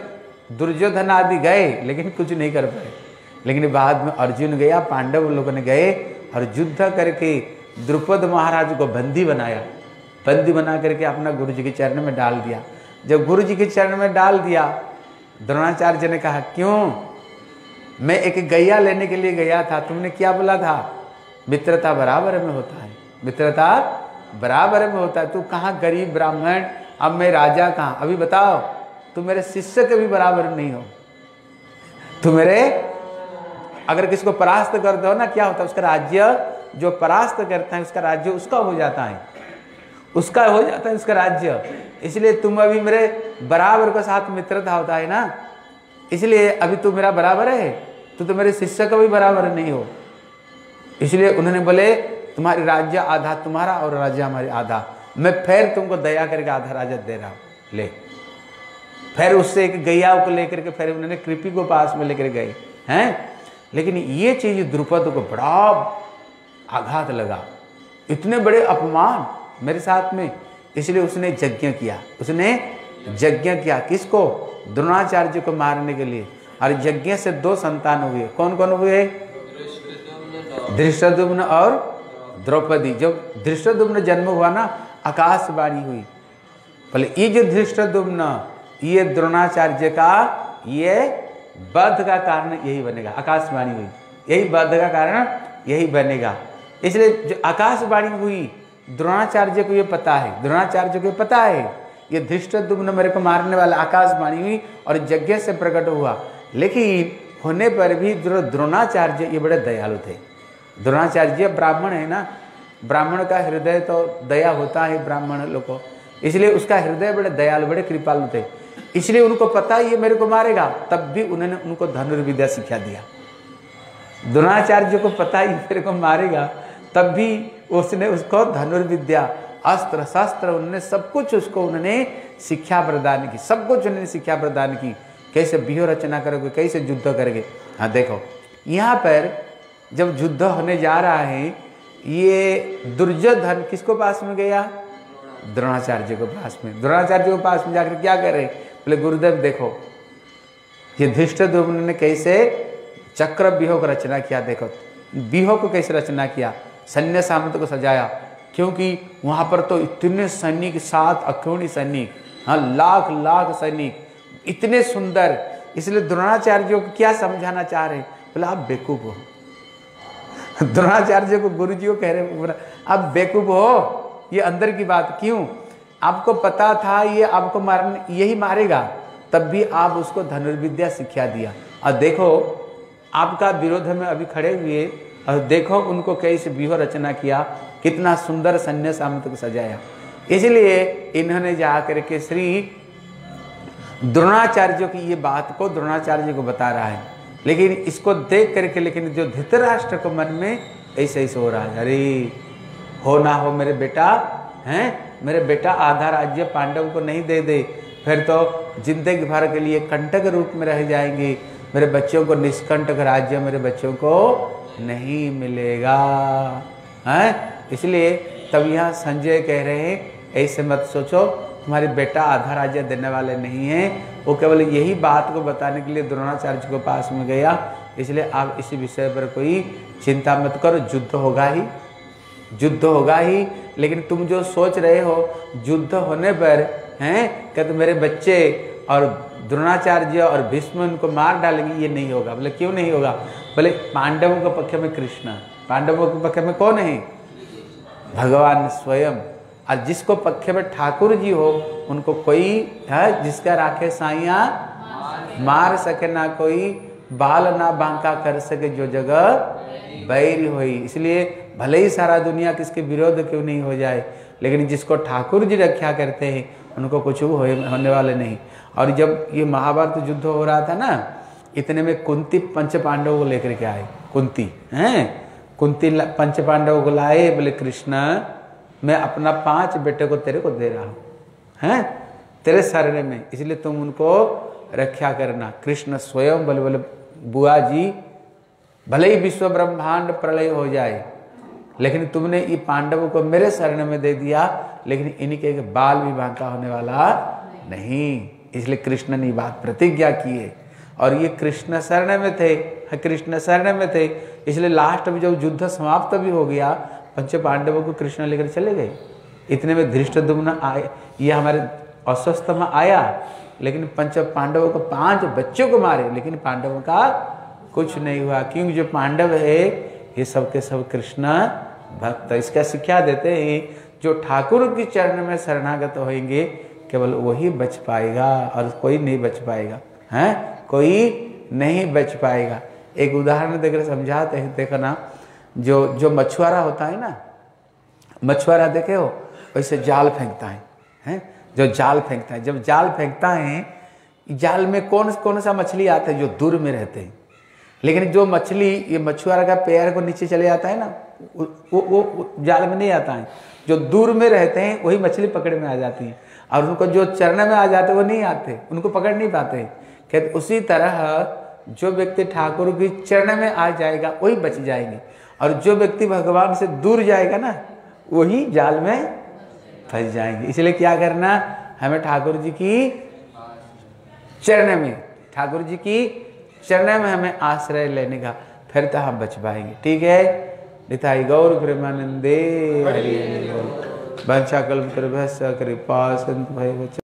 दुर्योधन आदि गए, लेकिन कुछ नहीं कर पाए। लेकिन बाद में अर्जुन गया, पांडव लोगों ने गए और युद्ध करके द्रुपद महाराज को बंदी बनाया। बंदी बना करके अपना गुरु जी के चरण में डाल दिया। जब गुरु जी के चरण में डाल दिया द्रोणाचार्य ने कहा, क्यों? मैं एक गैया लेने के लिए गया था, तुमने क्या बोला था? मित्रता बराबर में होता है। मित्रता बराबर में होता है। तू कहाँ गरीब ब्राह्मण? अब मैं राजा कहाँ? अभी बताओ, तू मेरे शिष्य के भी बराबर नहीं हो। तू मेरे, अगर किसको परास्त कर दो ना, क्या होता है? उसका राज्य जो परास्त करता है, उसका राज्य उसका हो जाता है। उसका हो जाता है उसका राज्य। इसलिए तुम अभी मेरे बराबर के साथ मित्रता होता है ना? इसलिए अभी तू मेरा बराबर है, तू तो मेरे शिष्य का भी बराबर नहीं हो। इसलिए उन्होंने बोले, तुम्हारी राज्य आधा, तुम्हारा और राज्य हमारी आधा। मैं फिर तुमको दया करके आधा राज्य दे रहा हूँ। ले। फिर उससे एक गैया को लेकर के फिर उन्होंने कृपी को पास में लेकर गए, हैं? लेकिन ये चीज़ द्रुपद को बड़ा आघात लगा। इतने बड़े अपमान मेरे साथ में। इसलिए उसने यज्ञ किया। उसने यज्ञ किया किसको? द्रोणाचार्य को मारने के लिए। और यज्ञ से दो संतान हुए। कौन कौन हुए? धृष्टदुम्न और द्रौपदी। जब धृष्टदुम्न जन्म हुआ ना, आकाशवाणी हुई। बोले, ये जो धृष्टदुम्न ये द्रोणाचार्य का, ये बध का कारण यही बनेगा। आकाशवाणी हुई। यही बध का कारण यही बनेगा। इसलिए जो आकाशवाणी हुई द्रोणाचार्य को ये पता है, द्रोणाचार्य को ये पता है, ये धृष्ट दुम्न मेरे को मारने वाला आकाशवाणी हुई और यज्ञ से प्रकट हुआ। लेकिन होने पर भी द्रोणाचार्य ये बड़े दयालु थे। द्रोणाचार्य ब्राह्मण है ना, ब्राह्मण का हृदय तो दया होता है ब्राह्मण लोग को, इसलिए उसका हृदय बड़े दयालु, बड़े कृपालु थे। इसलिए उनको पता ये मेरे को मारेगा, तब भी उन्होंने उनको धनुर्विद्या शिक्षा दिया। द्रोणाचार्य को पता ही मेरे को मारेगा, तब भी उसने उसको धनुर्विद्या, अस्त्र, शस्त्र उन्होंने सब कुछ उसको उन्होंने शिक्षा प्रदान की, सब कुछ उन्होंने शिक्षा प्रदान की। कैसे व्यूह रचना करोगे, कैसे युद्ध करोगे? हाँ देखो, यहाँ पर जब युद्ध होने जा रहा है, ये दुर्योधन किसको पास में गया? द्रोणाचार्य के पास में। द्रोणाचार्य के पास में जाकर क्या कर रहे? बोले, गुरुदेव, देखो, ये धृष्ट ने कैसे चक्र व्यूह को रचना किया, देखो, व्यूह को कैसे रचना किया? सैन्य सामंत को सजाया, क्योंकि वहाँ पर तो इतने सैनिक, सात अक्षौणी सैनिक हाँ लाख लाख सैनिक, इतने सुंदर। इसलिए द्रोणाचार्य को क्या समझाना चाह रहे बोले, आप बेकूफ हो। *laughs* द्रोणाचार्य को गुरु जी को कह रहे आप बेकूफ हो? ये अंदर की बात क्यों? आपको पता था ये आपको मारने, यही मारेगा। तब भी आप उसको धनुर्विद्या शिक्षा दिया। और देखो, आपका विरोध में अभी खड़े हुए और देखो उनको कैसे व्यूह रचना किया, कितना सुंदर सन्या सामंत को सजाया। इसलिए इन्होंने जा करके श्री द्रोणाचार्य की ये बात को द्रोणाचार्य को बता रहा है। लेकिन इसको देख करके, लेकिन जो धृतराष्ट्र को मन में ऐसे ऐसे हो रहा है, अरे, हो ना हो मेरे बेटा, हैं? मेरे बेटा आधा राज्य पांडव को नहीं दे दे, फिर तो ज़िंदगी भर के लिए कंटक रूप में रह जाएँगे। मेरे बच्चों को निष्कंटक राज्य, मेरे बच्चों को नहीं मिलेगा। हैं? इसलिए तब यहाँ संजय कह रहे हैं, ऐसे मत सोचो, तुम्हारे बेटा आधा राज्य देने वाले नहीं हैं। वो केवल यही बात को बताने के लिए द्रोणाचार्य के पास में गया। इसलिए आप इसी विषय पर कोई चिंता मत करो, युद्ध होगा ही। युद्ध होगा ही। लेकिन तुम जो सोच रहे हो, युद्ध होने पर, हैं, क्या तो मेरे बच्चे और द्रोणाचार्य और भीष्म उनको मार डालेंगे? ये नहीं होगा। बोले, क्यों नहीं होगा? बोले, पांडवों के पक्ष में कृष्ण, पांडवों के पक्ष में कौन है? भगवान स्वयं। और जिसको पक्ष में ठाकुर जी हो, उनको कोई, है, जिसका राखे साइया, मार सके ना कोई, बाल ना बांका कर सके जो जगह बैर हुई। इसलिए भले ही सारा दुनिया किसके विरोध क्यों नहीं हो जाए, लेकिन जिसको ठाकुर जी रक्षा करते हैं, उनको कुछ होने वाले नहीं। और जब ये महाभारत युद्ध हो रहा था ना इतने में कुंती पंच पांडवों को लेकर के आए। कुंती, हैं? कुंती पंच पांडवों को लाए, बोले, कृष्ण, मैं अपना पाँच बेटे को तेरे को दे रहा हूँ। हैं? तेरे शरण में। इसलिए तुम उनको रक्षा करना। कृष्ण स्वयं बोले बोले, बुआ जी, भले ही विश्व ब्रह्मांड प्रलय हो जाए, लेकिन तुमने ये पांडवों को मेरे शरण में दे दिया, लेकिन इनके बाल भी बांका होने वाला नहीं। इसलिए कृष्ण ने बात प्रतिज्ञा की है। और ये कृष्ण शरण में थे हाँ, कृष्ण शरण में थे। इसलिए लास्ट में जब युद्ध समाप्त भी हो गया पंच पांडवों को कृष्ण लेकर चले गए। इतने में धृष्ट दुम्न आए। ये हमारे अस्वस्थ में आया लेकिन पंच पांडवों को पाँच बच्चों को मारे लेकिन पांडवों का कुछ नहीं हुआ। क्योंकि जो पांडव है ये सब के सब कृष्ण भक्त। इसका शिक्षा देते हैं जो ठाकुर के चरण में शरणागत होंगे केवल वही बच पाएगा और कोई नहीं बच पाएगा। हैं? कोई नहीं बच पाएगा। एक उदाहरण देकर समझाते हैं देखो ना जो जो मछुआरा होता है ना मछुआरा देखे हो वैसे जाल फेंकता है हैं? जो जाल फेंकता है जब जाल फेंकता है जाल में कौन कौन सा मछली आता है जो दूर में रहते हैं? लेकिन जो मछली ये मछुआरा का पैर को नीचे चले जाता है ना वो वो, वो जाल में नहीं आता है। जो दूर में रहते हैं वही मछली पकड़ में आ जाती है। और उनको जो चरण में आ जाते वो नहीं आते उनको पकड़ नहीं पाते। कहते उसी तरह जो व्यक्ति ठाकुर की चरण में आ जाएगा, वही बच जाएँगे। और जो व्यक्ति भगवान से दूर जाएगा ना, वही जाल में फंस जाएँगे। इसलिए क्या करना, हमें ठाकुर जी की चरण में, ठाकुर जी की चरण में हमें आश्रय लेने का फिर तो हम बच पाएँगे। ठीक है? निताई गौर प्रेमानंदे हरि बोल। कृपा संत भय